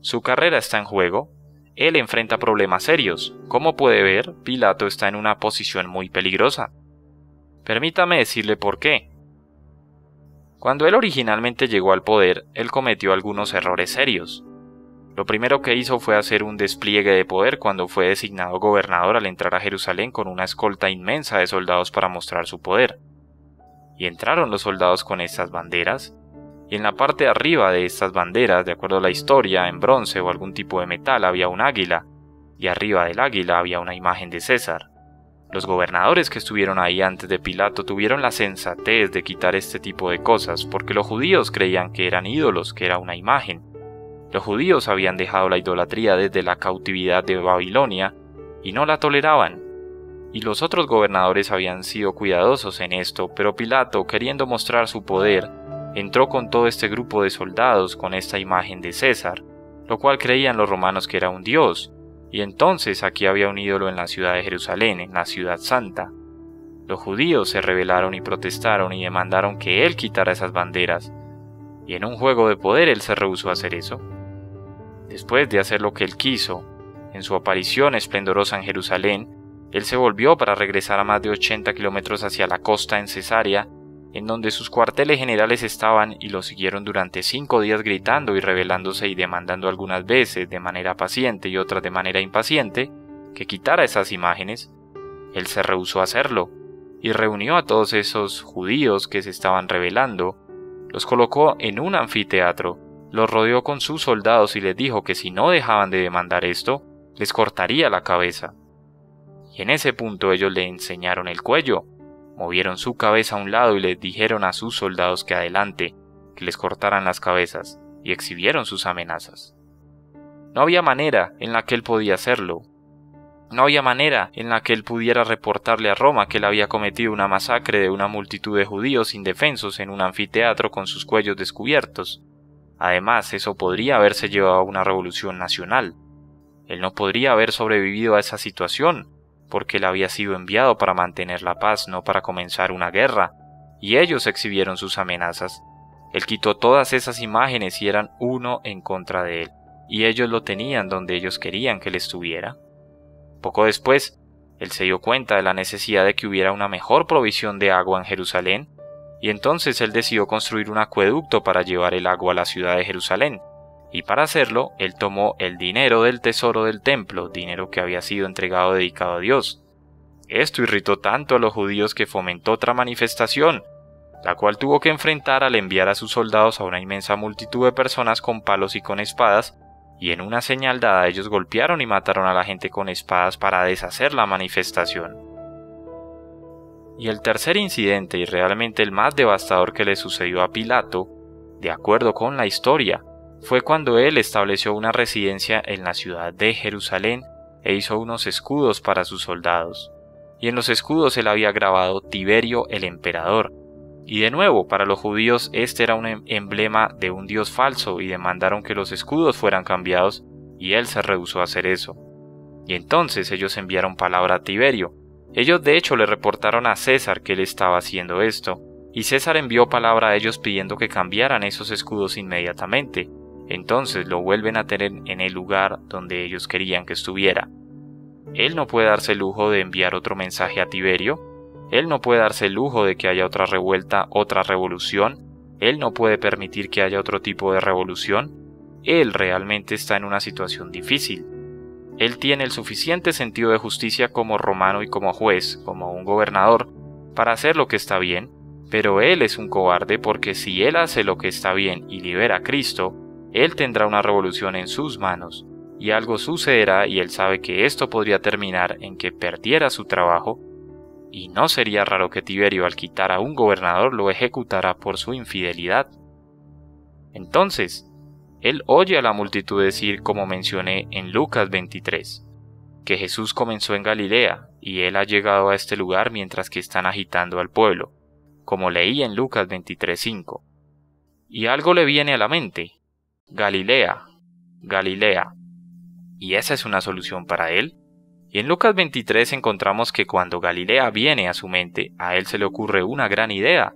su carrera está en juego, él enfrenta problemas serios. Como puede ver, Pilato está en una posición muy peligrosa. Permítame decirle por qué. Cuando él originalmente llegó al poder, él cometió algunos errores serios. Lo primero que hizo fue hacer un despliegue de poder cuando fue designado gobernador al entrar a Jerusalén con una escolta inmensa de soldados para mostrar su poder. Y entraron los soldados con estas banderas, y en la parte de arriba de estas banderas, de acuerdo a la historia, en bronce o algún tipo de metal había un águila, y arriba del águila había una imagen de César. Los gobernadores que estuvieron ahí antes de Pilato tuvieron la sensatez de quitar este tipo de cosas porque los judíos creían que eran ídolos, que era una imagen, los judíos habían dejado la idolatría desde la cautividad de Babilonia y no la toleraban. Y los otros gobernadores habían sido cuidadosos en esto, pero Pilato, queriendo mostrar su poder, entró con todo este grupo de soldados con esta imagen de César, lo cual creían los romanos que era un dios, y entonces aquí había un ídolo en la ciudad de Jerusalén, en la ciudad santa. Los judíos se rebelaron y protestaron y demandaron que él quitara esas banderas, y en un juego de poder él se rehusó a hacer eso. Después de hacer lo que él quiso, en su aparición esplendorosa en Jerusalén, él se volvió para regresar a más de 80 kilómetros hacia la costa en Cesarea, en donde sus cuarteles generales estaban y lo siguieron durante cinco días gritando y rebelándose y demandando algunas veces de manera paciente y otras de manera impaciente que quitara esas imágenes. Él se rehusó a hacerlo y reunió a todos esos judíos que se estaban rebelando, los colocó en un anfiteatro los rodeó con sus soldados y les dijo que si no dejaban de demandar esto, les cortaría la cabeza. Y en ese punto ellos le enseñaron el cuello, movieron su cabeza a un lado y les dijeron a sus soldados que adelante, que les cortaran las cabezas, y exhibieron sus amenazas. No había manera en la que él podía hacerlo. No había manera en la que él pudiera reportarle a Roma que él había cometido una masacre de una multitud de judíos indefensos en un anfiteatro con sus cuellos descubiertos. Además, eso podría haberse llevado a una revolución nacional. Él no podría haber sobrevivido a esa situación, porque él había sido enviado para mantener la paz, no para comenzar una guerra, y ellos exhibieron sus amenazas. Él quitó todas esas imágenes y eran uno en contra de él, y ellos lo tenían donde ellos querían que él estuviera. Poco después, él se dio cuenta de la necesidad de que hubiera una mejor provisión de agua en Jerusalén, y entonces él decidió construir un acueducto para llevar el agua a la ciudad de Jerusalén. Y para hacerlo, él tomó el dinero del tesoro del templo, dinero que había sido entregado dedicado a Dios. Esto irritó tanto a los judíos que fomentó otra manifestación, la cual tuvo que enfrentar al enviar a sus soldados a una inmensa multitud de personas con palos y con espadas, y en una señal dada ellos golpearon y mataron a la gente con espadas para deshacer la manifestación. Y el tercer incidente y realmente el más devastador que le sucedió a Pilato, de acuerdo con la historia, fue cuando él estableció una residencia en la ciudad de Jerusalén e hizo unos escudos para sus soldados. Y en los escudos él había grabado Tiberio el emperador. Y de nuevo, para los judíos este era un em-, emblema de un dios falso y demandaron que los escudos fueran cambiados y él se rehusó a hacer eso. Y entonces ellos enviaron palabra a Tiberio, ellos de hecho le reportaron a César que él estaba haciendo esto, y César envió palabra a ellos pidiendo que cambiaran esos escudos inmediatamente, entonces lo vuelven a tener en el lugar donde ellos querían que estuviera. Él no puede darse el lujo de enviar otro mensaje a Tiberio, él no puede darse el lujo de que haya otra revuelta, otra revolución, él no puede permitir que haya otro tipo de revolución, él realmente está en una situación difícil. Él tiene el suficiente sentido de justicia como romano y como juez, como un gobernador, para hacer lo que está bien, pero él es un cobarde porque si él hace lo que está bien y libera a Cristo, él tendrá una revolución en sus manos, y algo sucederá y él sabe que esto podría terminar en que perdiera su trabajo, y no sería raro que Tiberio al quitar a un gobernador lo ejecutara por su infidelidad. Entonces, él oye a la multitud decir, como mencioné en Lucas 23, que Jesús comenzó en Galilea y él ha llegado a este lugar mientras que están agitando al pueblo, como leí en Lucas 23.5. Y algo le viene a la mente, Galilea, Galilea. Y esa es una solución para él. Y en Lucas 23 encontramos que cuando Galilea viene a su mente, a él se le ocurre una gran idea.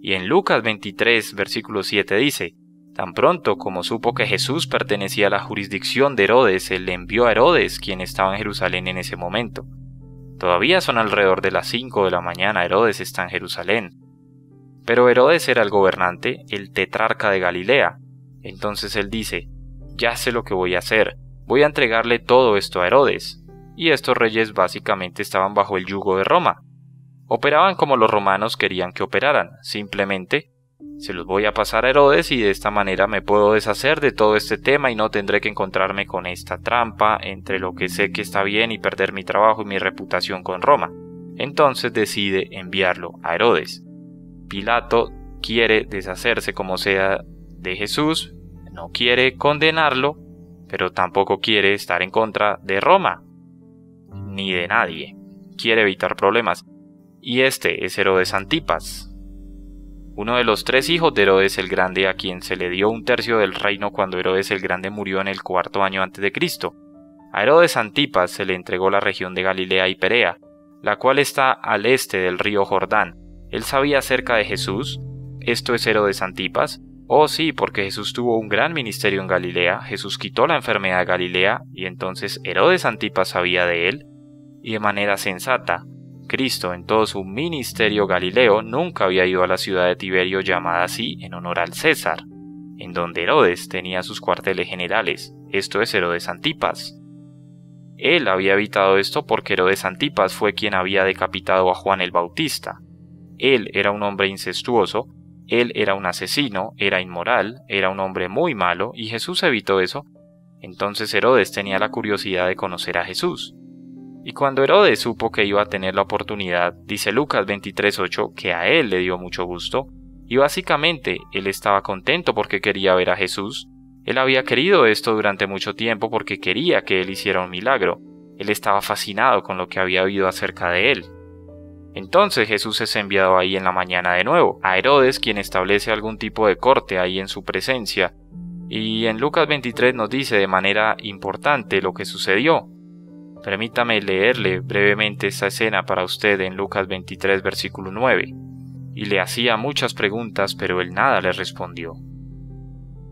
Y en Lucas 23, versículo 7 dice, Tan pronto como supo que Jesús pertenecía a la jurisdicción de Herodes, él le envió a Herodes, quien estaba en Jerusalén en ese momento. Todavía son alrededor de las 5 de la mañana, Herodes está en Jerusalén. Pero Herodes era el gobernante, el tetrarca de Galilea, entonces él dice, ya sé lo que voy a hacer, voy a entregarle todo esto a Herodes. Y estos reyes básicamente estaban bajo el yugo de Roma. Operaban como los romanos querían que operaran, simplemente se los voy a pasar a Herodes y de esta manera me puedo deshacer de todo este tema y no tendré que encontrarme con esta trampa entre lo que sé que está bien y perder mi trabajo y mi reputación con Roma. Entonces decide enviarlo a Herodes. Pilato quiere deshacerse como sea de Jesús, no quiere condenarlo, pero tampoco quiere estar en contra de Roma, ni de nadie. Quiere evitar problemas. Y este es Herodes Antipas, uno de los tres hijos de Herodes el Grande a quien se le dio un tercio del reino cuando Herodes el Grande murió en el cuarto año antes de Cristo. A Herodes Antipas se le entregó la región de Galilea y Perea, la cual está al este del río Jordán. Él sabía acerca de Jesús, esto es Herodes Antipas, Oh sí, porque Jesús tuvo un gran ministerio en Galilea, Jesús quitó la enfermedad de Galilea, y entonces Herodes Antipas sabía de él, y de manera sensata. Cristo en todo su ministerio galileo nunca había ido a la ciudad de Tiberio llamada así en honor al César, en donde Herodes tenía sus cuarteles generales, esto es Herodes Antipas. Él había evitado esto porque Herodes Antipas fue quien había decapitado a Juan el Bautista. Él era un hombre incestuoso, él era un asesino, era inmoral, era un hombre muy malo, y Jesús evitó eso. Entonces Herodes tenía la curiosidad de conocer a Jesús. Y cuando Herodes supo que iba a tener la oportunidad, dice Lucas 23.8 que a él le dio mucho gusto, y básicamente él estaba contento porque quería ver a Jesús. Él había querido esto durante mucho tiempo porque quería que él hiciera un milagro. Él estaba fascinado con lo que había oído acerca de él. Entonces Jesús es enviado ahí en la mañana de nuevo, a Herodes quien establece algún tipo de corte ahí en su presencia. Y en Lucas 23 nos dice de manera importante lo que sucedió. Permítame leerle brevemente esta escena para usted en Lucas 23 versículo 9. Y le hacía muchas preguntas, pero él nada le respondió.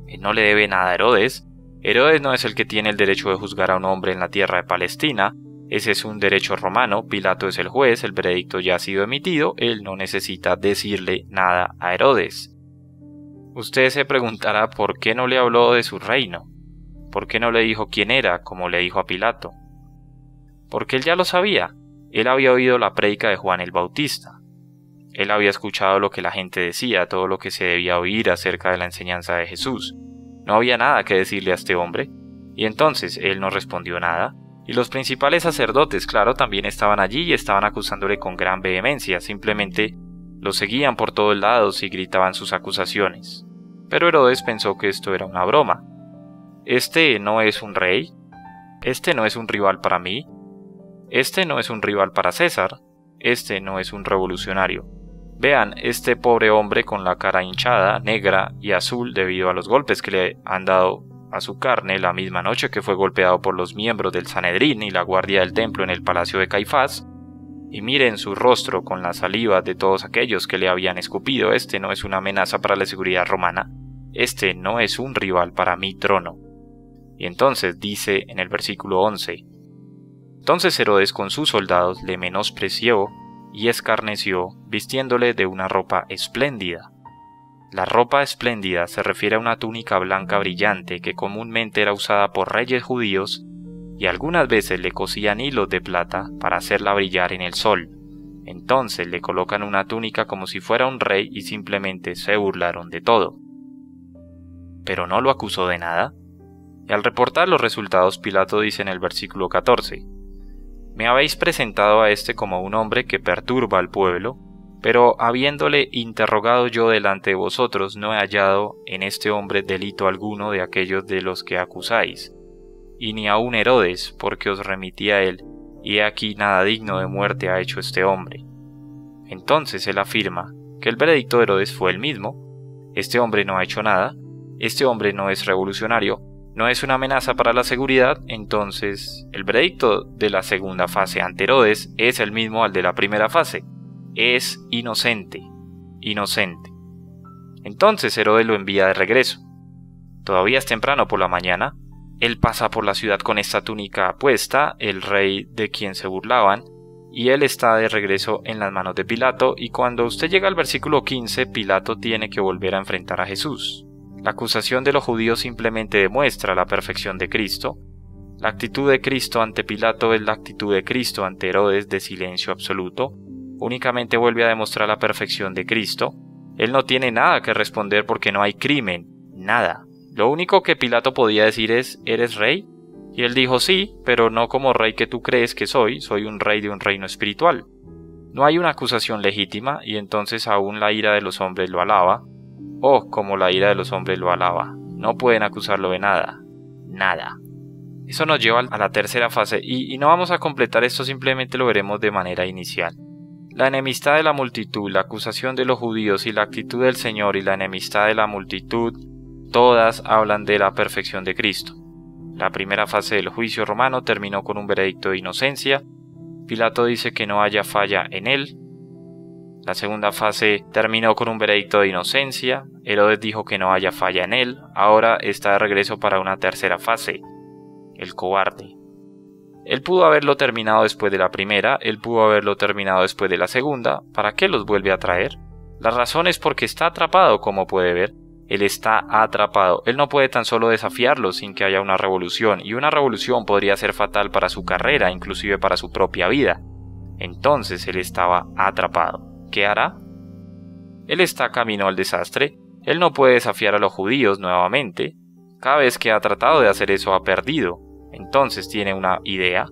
Él no le debe nada a Herodes. Herodes no es el que tiene el derecho de juzgar a un hombre en la tierra de Palestina, ese es un derecho romano, Pilato es el juez, el veredicto ya ha sido emitido, él no necesita decirle nada a Herodes. Usted se preguntará por qué no le habló de su reino, por qué no le dijo quién era, como le dijo a Pilato. Porque él ya lo sabía, él había oído la prédica de Juan el Bautista, él había escuchado lo que la gente decía, todo lo que se debía oír acerca de la enseñanza de Jesús. No había nada que decirle a este hombre, y entonces él no respondió nada, y los principales sacerdotes, claro, también estaban allí y estaban acusándole con gran vehemencia, simplemente lo seguían por todos lados y gritaban sus acusaciones. Pero Herodes pensó que esto era una broma. Este no es un rey, este no es un rival para mí, este no es un rival para César, este no es un revolucionario. Vean, este pobre hombre con la cara hinchada, negra y azul debido a los golpes que le han dado a su carne la misma noche que fue golpeado por los miembros del Sanedrín y la guardia del templo en el palacio de Caifás, y miren su rostro con la saliva de todos aquellos que le habían escupido, este no es una amenaza para la seguridad romana. Este no es un rival para mi trono. Y entonces dice en el versículo 11, Entonces Herodes con sus soldados le menospreció y escarneció, vistiéndole de una ropa espléndida. La ropa espléndida se refiere a una túnica blanca brillante que comúnmente era usada por reyes judíos y algunas veces le cosían hilos de plata para hacerla brillar en el sol. Entonces le colocan una túnica como si fuera un rey y simplemente se burlaron de todo. Pero no lo acusó de nada. Y al reportar los resultados, Pilato dice en el versículo 14, Me habéis presentado a este como un hombre que perturba al pueblo, pero habiéndole interrogado yo delante de vosotros, no he hallado en este hombre delito alguno de aquellos de los que acusáis, y ni aun Herodes, porque os remití a él, y he aquí nada digno de muerte ha hecho este hombre. Entonces él afirma que el veredicto de Herodes fue el mismo, este hombre no ha hecho nada, este hombre no es revolucionario, no es una amenaza para la seguridad, entonces el veredicto de la segunda fase ante Herodes es el mismo al de la primera fase. Es inocente, inocente. Entonces Herodes lo envía de regreso. Todavía es temprano por la mañana, él pasa por la ciudad con esta túnica puesta, el rey de quien se burlaban, y él está de regreso en las manos de Pilato, y cuando usted llega al versículo 15, Pilato tiene que volver a enfrentar a Jesús. La acusación de los judíos simplemente demuestra la perfección de Cristo. La actitud de Cristo ante Pilato es la actitud de Cristo ante Herodes de silencio absoluto. Únicamente vuelve a demostrar la perfección de Cristo. Él no tiene nada que responder porque no hay crimen, nada. Lo único que Pilato podía decir es, ¿eres rey? Y él dijo, sí, pero no como rey que tú crees que soy, soy un rey de un reino espiritual. No hay una acusación legítima y entonces aún la ira de los hombres lo alaba, Oh, como la ira de los hombres lo alaba. No pueden acusarlo de nada. Nada. Eso nos lleva a la tercera fase y, no vamos a completar esto, simplemente lo veremos de manera inicial. La enemistad de la multitud, la acusación de los judíos y la actitud del Señor y la enemistad de la multitud, todas hablan de la perfección de Cristo. La primera fase del juicio romano terminó con un veredicto de inocencia. Pilato dice que no haya falla en él, la segunda fase terminó con un veredicto de inocencia, Herodes dijo que no haya falla en él, ahora está de regreso para una tercera fase, el cobarde. Él pudo haberlo terminado después de la primera, él pudo haberlo terminado después de la segunda, ¿para qué los vuelve a traer? La razón es porque está atrapado, como puede ver, él está atrapado, él no puede tan solo desafiarlo sin que haya una revolución, y una revolución podría ser fatal para su carrera, inclusive para su propia vida. Entonces él estaba atrapado. ¿Qué hará? Él está camino al desastre, él no puede desafiar a los judíos nuevamente, cada vez que ha tratado de hacer eso ha perdido, entonces tiene una idea.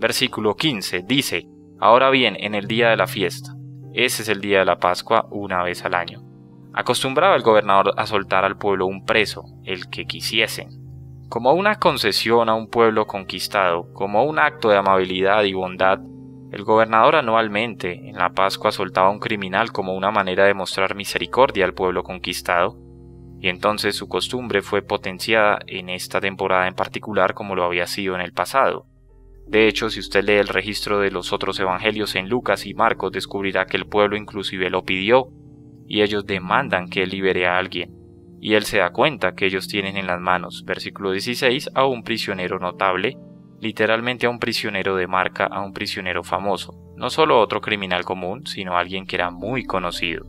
Versículo 15 dice, Ahora bien, en el día de la fiesta, ese es el día de la Pascua una vez al año. Acostumbraba el gobernador a soltar al pueblo un preso, el que quisiesen. Como una concesión a un pueblo conquistado, como un acto de amabilidad y bondad, el gobernador anualmente en la Pascua soltaba a un criminal como una manera de mostrar misericordia al pueblo conquistado, y entonces su costumbre fue potenciada en esta temporada en particular como lo había sido en el pasado. De hecho, si usted lee el registro de los otros evangelios en Lucas y Marcos, descubrirá que el pueblo inclusive lo pidió, y ellos demandan que él libere a alguien, y él se da cuenta que ellos tienen en las manos, versículo 16, a un prisionero notable, literalmente a un prisionero de marca, a un prisionero famoso, no solo otro criminal común, sino alguien que era muy conocido.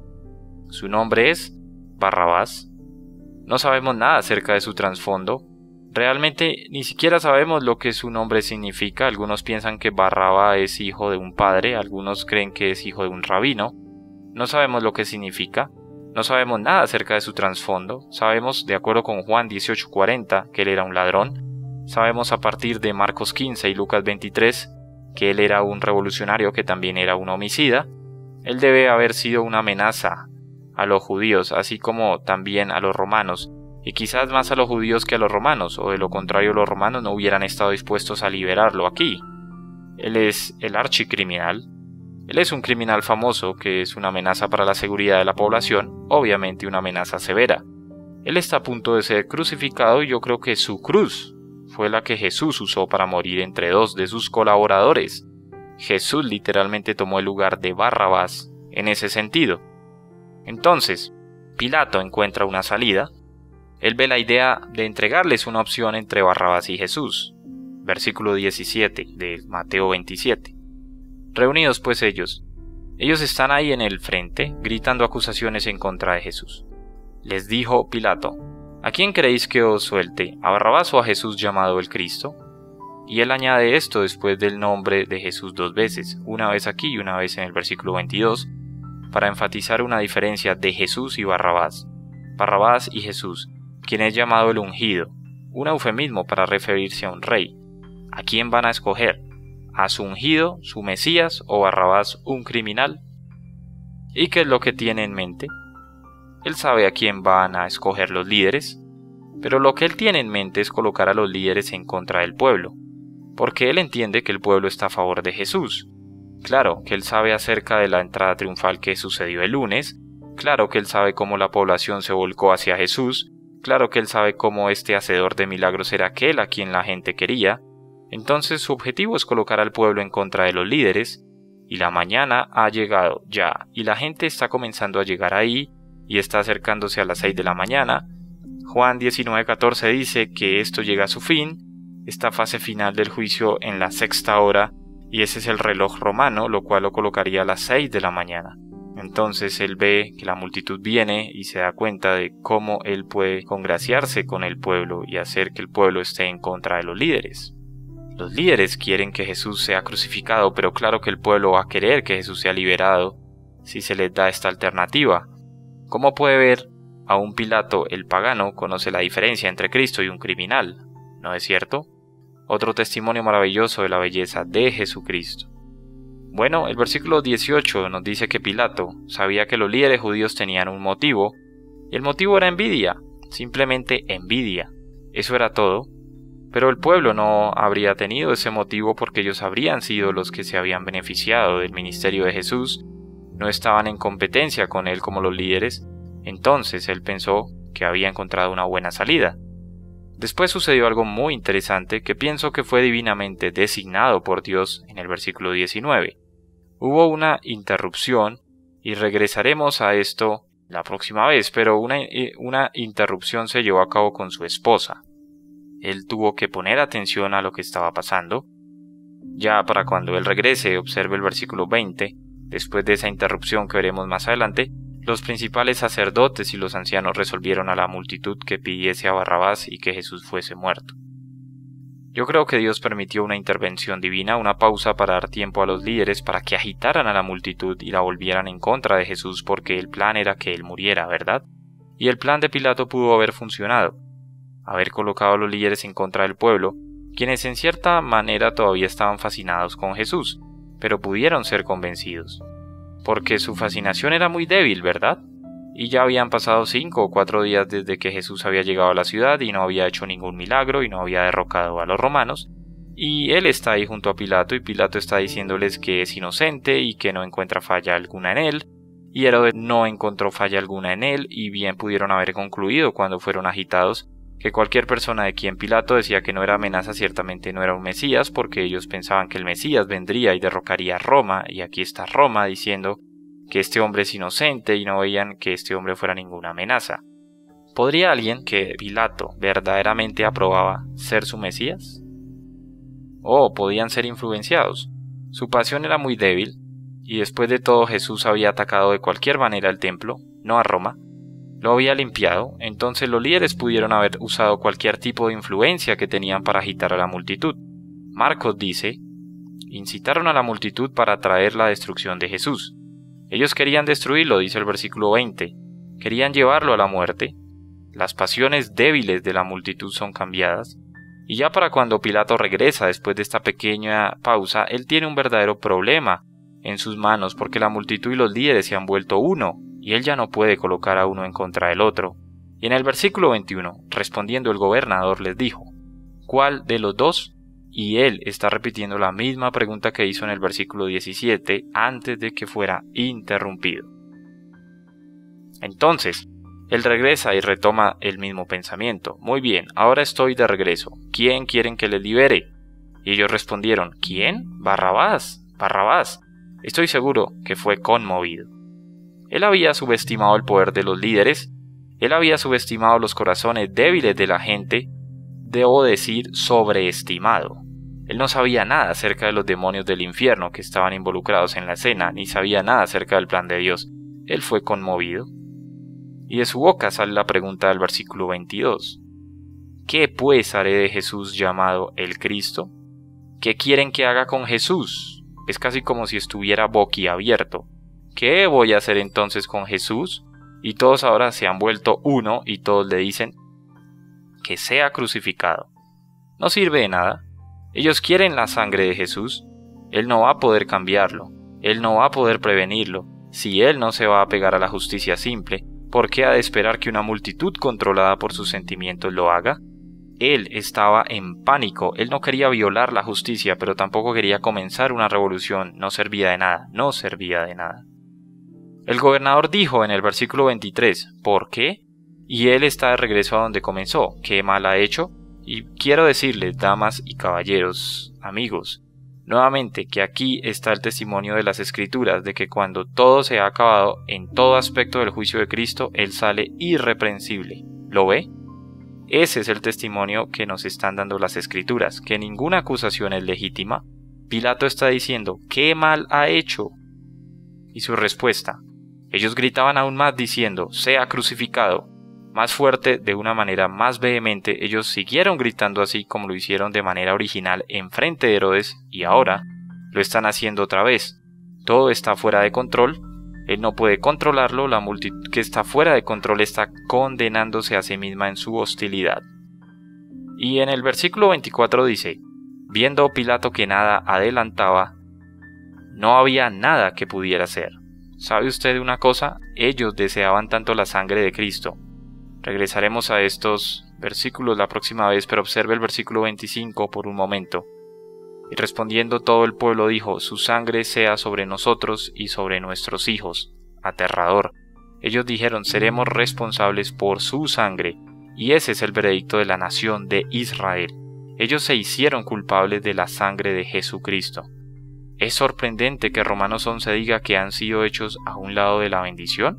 Su nombre es Barrabás. No sabemos nada acerca de su trasfondo. Realmente ni siquiera sabemos lo que su nombre significa. Algunos piensan que Barrabás es hijo de un padre, algunos creen que es hijo de un rabino. No sabemos lo que significa. No sabemos nada acerca de su trasfondo. Sabemos, de acuerdo con Juan 18:40, que él era un ladrón, Sabemos a partir de Marcos 15 y Lucas 23 que él era un revolucionario que también era un homicida. Él debe haber sido una amenaza a los judíos, así como también a los romanos, y quizás más a los judíos que a los romanos, o de lo contrario los romanos no hubieran estado dispuestos a liberarlo aquí. Él es el archicriminal. Él es un criminal famoso que es una amenaza para la seguridad de la población, obviamente una amenaza severa. Él está a punto de ser crucificado y yo creo que su cruz fue la que Jesús usó para morir entre dos de sus colaboradores. Jesús literalmente tomó el lugar de Barrabás en ese sentido. Entonces, Pilato encuentra una salida. Él ve la idea de entregarles una opción entre Barrabás y Jesús. Versículo 17 de Mateo 27. Reunidos pues ellos, ellos están ahí en el frente, gritando acusaciones en contra de Jesús. Les dijo Pilato, ¿A quién creéis que os suelte? ¿A Barrabás o a Jesús llamado el Cristo? Y él añade esto después del nombre de Jesús dos veces, una vez aquí y una vez en el versículo 22, para enfatizar una diferencia de Jesús y Barrabás. Barrabás y Jesús, quien es llamado el ungido, un eufemismo para referirse a un rey. ¿A quién van a escoger? ¿A su ungido, su Mesías o Barrabás, un criminal? ¿Y qué es lo que tiene en mente? Él sabe a quién van a escoger los líderes, pero lo que él tiene en mente es colocar a los líderes en contra del pueblo, porque él entiende que el pueblo está a favor de Jesús. Claro que él sabe acerca de la entrada triunfal que sucedió el lunes, claro que él sabe cómo la población se volcó hacia Jesús, Claro que él sabe cómo este hacedor de milagros era aquel a quien la gente quería, entonces su objetivo es colocar al pueblo en contra de los líderes, y la mañana ha llegado ya, y la gente está comenzando a llegar ahí, y está acercándose a las 6 de la mañana. Juan 19:14 dice que esto llega a su fin, esta fase final del juicio en la sexta hora, y ese es el reloj romano, lo cual lo colocaría a las 6 de la mañana. Entonces él ve que la multitud viene y se da cuenta de cómo él puede congraciarse con el pueblo y hacer que el pueblo esté en contra de los líderes. Los líderes quieren que Jesús sea crucificado, pero claro que el pueblo va a querer que Jesús sea liberado si se les da esta alternativa. ¿Cómo puede ver a un Pilato el pagano conoce la diferencia entre Cristo y un criminal? ¿No es cierto? Otro testimonio maravilloso de la belleza de Jesucristo. Bueno, el versículo 18 nos dice que Pilato sabía que los líderes judíos tenían un motivo, y el motivo era envidia, simplemente envidia. Eso era todo. Pero el pueblo no habría tenido ese motivo porque ellos habrían sido los que se habían beneficiado del ministerio de Jesús, no estaban en competencia con él como los líderes, entonces él pensó que había encontrado una buena salida. Después sucedió algo muy interesante que pienso que fue divinamente designado por Dios en el versículo 19. Hubo una interrupción y regresaremos a esto la próxima vez, pero una, eh, una, interrupción se llevó a cabo con su esposa. Él tuvo que poner atención a lo que estaba pasando. Ya para cuando él regrese, observe el versículo 20, después de esa interrupción que veremos más adelante, los principales sacerdotes y los ancianos resolvieron a la multitud que pidiese a Barrabás y que Jesús fuese muerto. Yo creo que Dios permitió una intervención divina, una pausa para dar tiempo a los líderes para que agitaran a la multitud y la volvieran en contra de Jesús porque el plan era que él muriera, ¿verdad? Y el plan de Pilato pudo haber funcionado, haber colocado a los líderes en contra del pueblo, quienes en cierta manera todavía estaban fascinados con Jesús, pero pudieron ser convencidos porque su fascinación era muy débil, ¿verdad? Y ya habían pasado cinco o cuatro días desde que Jesús había llegado a la ciudad y no había hecho ningún milagro y no había derrocado a los romanos, y él está ahí junto a Pilato y Pilato está diciéndoles que es inocente y que no encuentra falla alguna en él, y Herodes no encontró falla alguna en él y bien pudieron haber concluido cuando fueron agitados que cualquier persona de quien Pilato decía que no era amenaza ciertamente no era un Mesías, porque ellos pensaban que el Mesías vendría y derrocaría a Roma, y aquí está Roma diciendo que este hombre es inocente y no veían que este hombre fuera ninguna amenaza. ¿Podría alguien que Pilato verdaderamente aprobaba ser su Mesías? ¿O podían ser influenciados? Su pasión era muy débil, y después de todo Jesús había atacado de cualquier manera el templo, no a Roma, lo había limpiado, entonces los líderes pudieron haber usado cualquier tipo de influencia que tenían para agitar a la multitud. Marcos dice, incitaron a la multitud para traer la destrucción de Jesús. Ellos querían destruirlo, dice el versículo 20, querían llevarlo a la muerte. Las pasiones débiles de la multitud son cambiadas, y ya para cuando Pilato regresa después de esta pequeña pausa, él tiene un verdadero problema en sus manos porque la multitud y los líderes se han vuelto uno, él ya no puede colocar a uno en contra del otro. Y en el versículo 21, respondiendo el gobernador les dijo, ¿cuál de los dos? Y él está repitiendo la misma pregunta que hizo en el versículo 17 antes de que fuera interrumpido. Entonces, él regresa y retoma el mismo pensamiento. Muy bien, ahora estoy de regreso. ¿Quién quieren que le libere? Y ellos respondieron, ¿quién? Barrabás, Barrabás. Estoy seguro que fue conmovido. Él había subestimado el poder de los líderes Él había subestimado los corazones débiles de la gente, debo decir sobreestimado. Él no sabía nada acerca de los demonios del infierno que estaban involucrados en la escena, ni sabía nada acerca del plan de Dios. Él fue conmovido. Y de su boca sale la pregunta del versículo 22. ¿Qué pues haré de Jesús llamado el Cristo? ¿Qué quieren que haga con Jesús? Es casi como si estuviera boquiabierto. ¿Qué voy a hacer entonces con Jesús? Y todos ahora se han vuelto uno y todos le dicen que sea crucificado. No sirve de nada. Ellos quieren la sangre de Jesús. Él no va a poder cambiarlo. Él no va a poder prevenirlo. Si Él no se va a pegar a la justicia simple, ¿por qué ha de esperar que una multitud controlada por sus sentimientos lo haga? Él estaba en pánico, él no quería violar la justicia, pero tampoco quería comenzar una revolución, no servía de nada, no servía de nada. El gobernador dijo en el versículo 23, ¿por qué? Y él está de regreso a donde comenzó, ¿qué mal ha hecho? Y quiero decirles, damas y caballeros, amigos, nuevamente que aquí está el testimonio de las escrituras de que cuando todo se ha acabado en todo aspecto del juicio de Cristo, Él sale irreprensible. ¿Lo ve? Ese es el testimonio que nos están dando las escrituras, que ninguna acusación es legítima. Pilato está diciendo, ¿qué mal ha hecho? Y su respuesta, ellos gritaban aún más diciendo, sea crucificado. Más fuerte, de una manera más vehemente, ellos siguieron gritando así como lo hicieron de manera original en frente de Herodes y ahora lo están haciendo otra vez. Todo está fuera de control, él no puede controlarlo, la multitud que está fuera de control está condenándose a sí misma en su hostilidad. Y en el versículo 24 dice, viendo Pilato que nada adelantaba, no había nada que pudiera hacer. ¿Sabe usted una cosa? Ellos deseaban tanto la sangre de Cristo. Regresaremos a estos versículos la próxima vez, pero observe el versículo 25 por un momento. Y respondiendo todo el pueblo dijo, Su sangre sea sobre nosotros y sobre nuestros hijos. Aterrador. Ellos dijeron, seremos responsables por su sangre, y ese es el veredicto de la nación de Israel. Ellos se hicieron culpables de la sangre de Jesucristo. ¿Es sorprendente que Romanos 11 diga que han sido hechos a un lado de la bendición?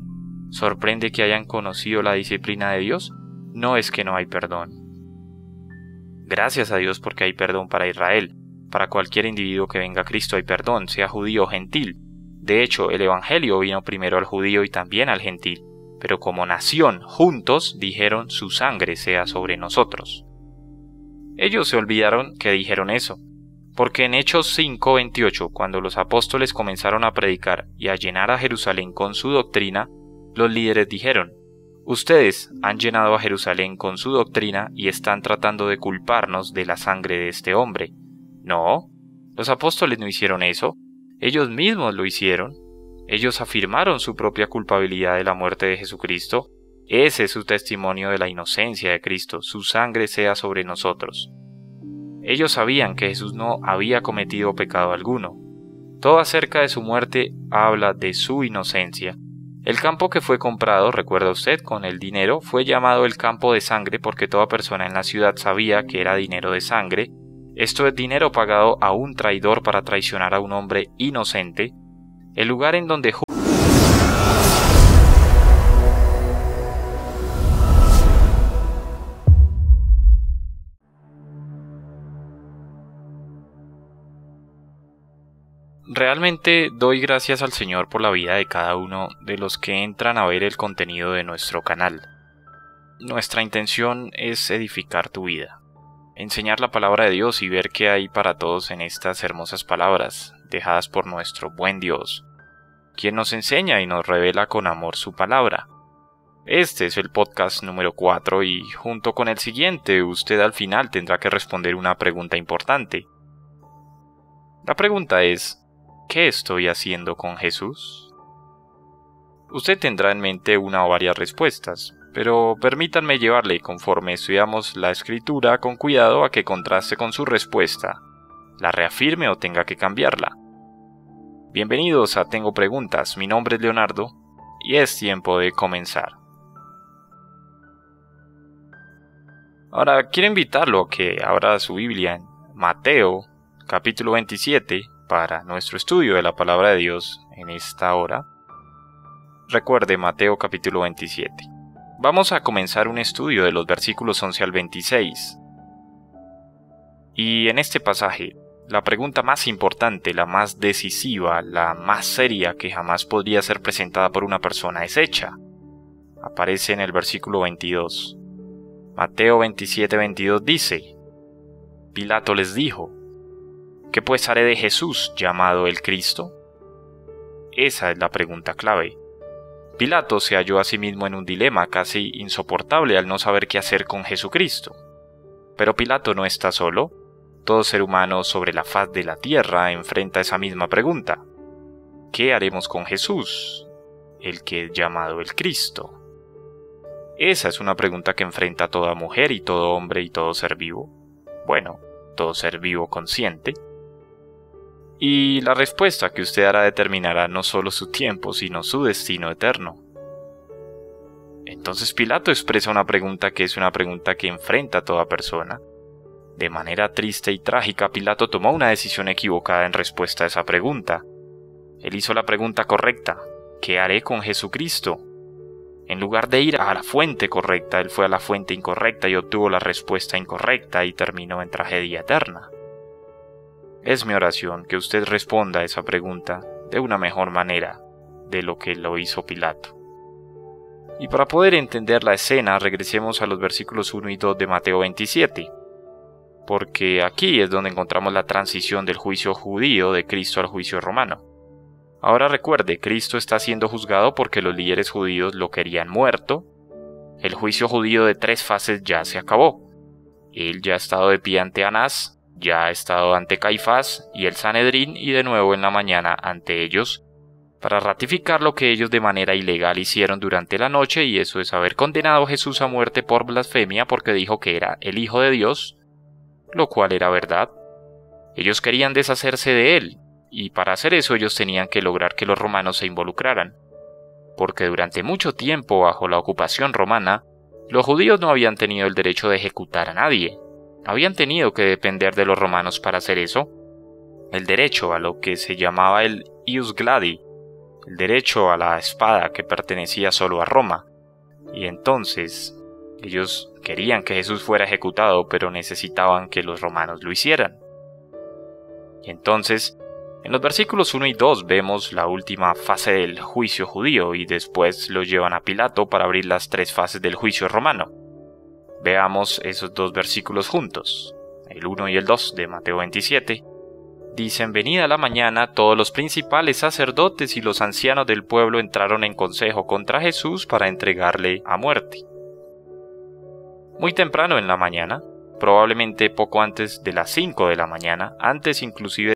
¿Sorprende que hayan conocido la disciplina de Dios? No es que no hay perdón. Gracias a Dios porque hay perdón para Israel. Para cualquier individuo que venga a Cristo hay perdón, sea judío o gentil. De hecho, el Evangelio vino primero al judío y también al gentil. Pero como nación, juntos, dijeron su sangre sea sobre nosotros. Ellos se olvidaron que dijeron eso, porque en Hechos 5:28, cuando los apóstoles comenzaron a predicar y a llenar a Jerusalén con su doctrina, los líderes dijeron, Ustedes han llenado a Jerusalén con su doctrina y están tratando de culparnos de la sangre de este hombre. No, los apóstoles no hicieron eso, ellos mismos lo hicieron. Ellos afirmaron su propia culpabilidad de la muerte de Jesucristo. Ese es su testimonio de la inocencia de Cristo, su sangre sea sobre nosotros. Ellos sabían que Jesús no había cometido pecado alguno. Todo acerca de su muerte habla de su inocencia. El campo que fue comprado, recuerda usted, con el dinero, fue llamado el campo de sangre porque toda persona en la ciudad sabía que era dinero de sangre. Esto es dinero pagado a un traidor para traicionar a un hombre inocente. El lugar en donde Realmente doy gracias al Señor por la vida de cada uno de los que entran a ver el contenido de nuestro canal. Nuestra intención es edificar tu vida, enseñar la palabra de Dios y ver qué hay para todos en estas hermosas palabras dejadas por nuestro buen Dios, quien nos enseña y nos revela con amor su palabra. Este es el podcast número 4 y junto con el siguiente usted al final tendrá que responder una pregunta importante. La pregunta es, ¿Qué estoy haciendo con Jesús? Usted tendrá en mente una o varias respuestas, pero permítanme llevarle conforme estudiamos la escritura con cuidado a que contraste con su respuesta, la reafirme o tenga que cambiarla. Bienvenidos a Tengo Preguntas, mi nombre es Leonardo y es tiempo de comenzar. Ahora quiero invitarlo a que abra su Biblia en Mateo capítulo 27 para nuestro estudio de la palabra de Dios en esta hora, recuerde Mateo capítulo 27. Vamos a comenzar un estudio de los versículos 11 al 26. Y en este pasaje, la pregunta más importante, la más decisiva, la más seria que jamás podría ser presentada por una persona es hecha. Aparece en el versículo 22. Mateo 27, 22 dice, Pilato les dijo, ¿qué pues haré de Jesús llamado el Cristo? Esa es la pregunta clave. Pilato se halló a sí mismo en un dilema casi insoportable al no saber qué hacer con Jesucristo. Pero Pilato no está solo. Todo ser humano sobre la faz de la tierra enfrenta esa misma pregunta. ¿Qué haremos con Jesús, el que es llamado el Cristo? Esa es una pregunta que enfrenta toda mujer y todo hombre y todo ser vivo. Bueno, todo ser vivo consciente. Y la respuesta que usted hará determinará no solo su tiempo, sino su destino eterno. Entonces Pilato expresa una pregunta que es una pregunta que enfrenta a toda persona. De manera triste y trágica, Pilato tomó una decisión equivocada en respuesta a esa pregunta. Él hizo la pregunta correcta. ¿Qué haré con Jesucristo? En lugar de ir a la fuente correcta, él fue a la fuente incorrecta y obtuvo la respuesta incorrecta y terminó en tragedia eterna. Es mi oración que usted responda a esa pregunta de una mejor manera de lo que lo hizo Pilato. Y para poder entender la escena, regresemos a los versículos 1 y 2 de Mateo 27, porque aquí es donde encontramos la transición del juicio judío de Cristo al juicio romano. Ahora recuerde, Cristo está siendo juzgado porque los líderes judíos lo querían muerto. El juicio judío de tres fases ya se acabó. Él ya ha estado de pie ante Anás, ya ha estado ante Caifás y el Sanedrín y de nuevo en la mañana ante ellos, para ratificar lo que ellos de manera ilegal hicieron durante la noche y eso es haber condenado a Jesús a muerte por blasfemia porque dijo que era el Hijo de Dios, lo cual era verdad. Ellos querían deshacerse de él, y para hacer eso ellos tenían que lograr que los romanos se involucraran, porque durante mucho tiempo bajo la ocupación romana, los judíos no habían tenido el derecho de ejecutar a nadie, habían tenido que depender de los romanos para hacer eso. El derecho a lo que se llamaba el ius gladi, el derecho a la espada que pertenecía solo a Roma. Y entonces ellos querían que Jesús fuera ejecutado, pero necesitaban que los romanos lo hicieran. Y entonces, en los versículos 1 y 2 vemos la última fase del juicio judío y después lo llevan a Pilato para abrir las tres fases del juicio romano. Veamos esos dos versículos juntos, el 1 y el 2 de Mateo 27. Dicen, venida la mañana, todos los principales sacerdotes y los ancianos del pueblo entraron en consejo contra Jesús para entregarle a muerte. Muy temprano en la mañana, probablemente poco antes de las 5 de la mañana, antes inclusive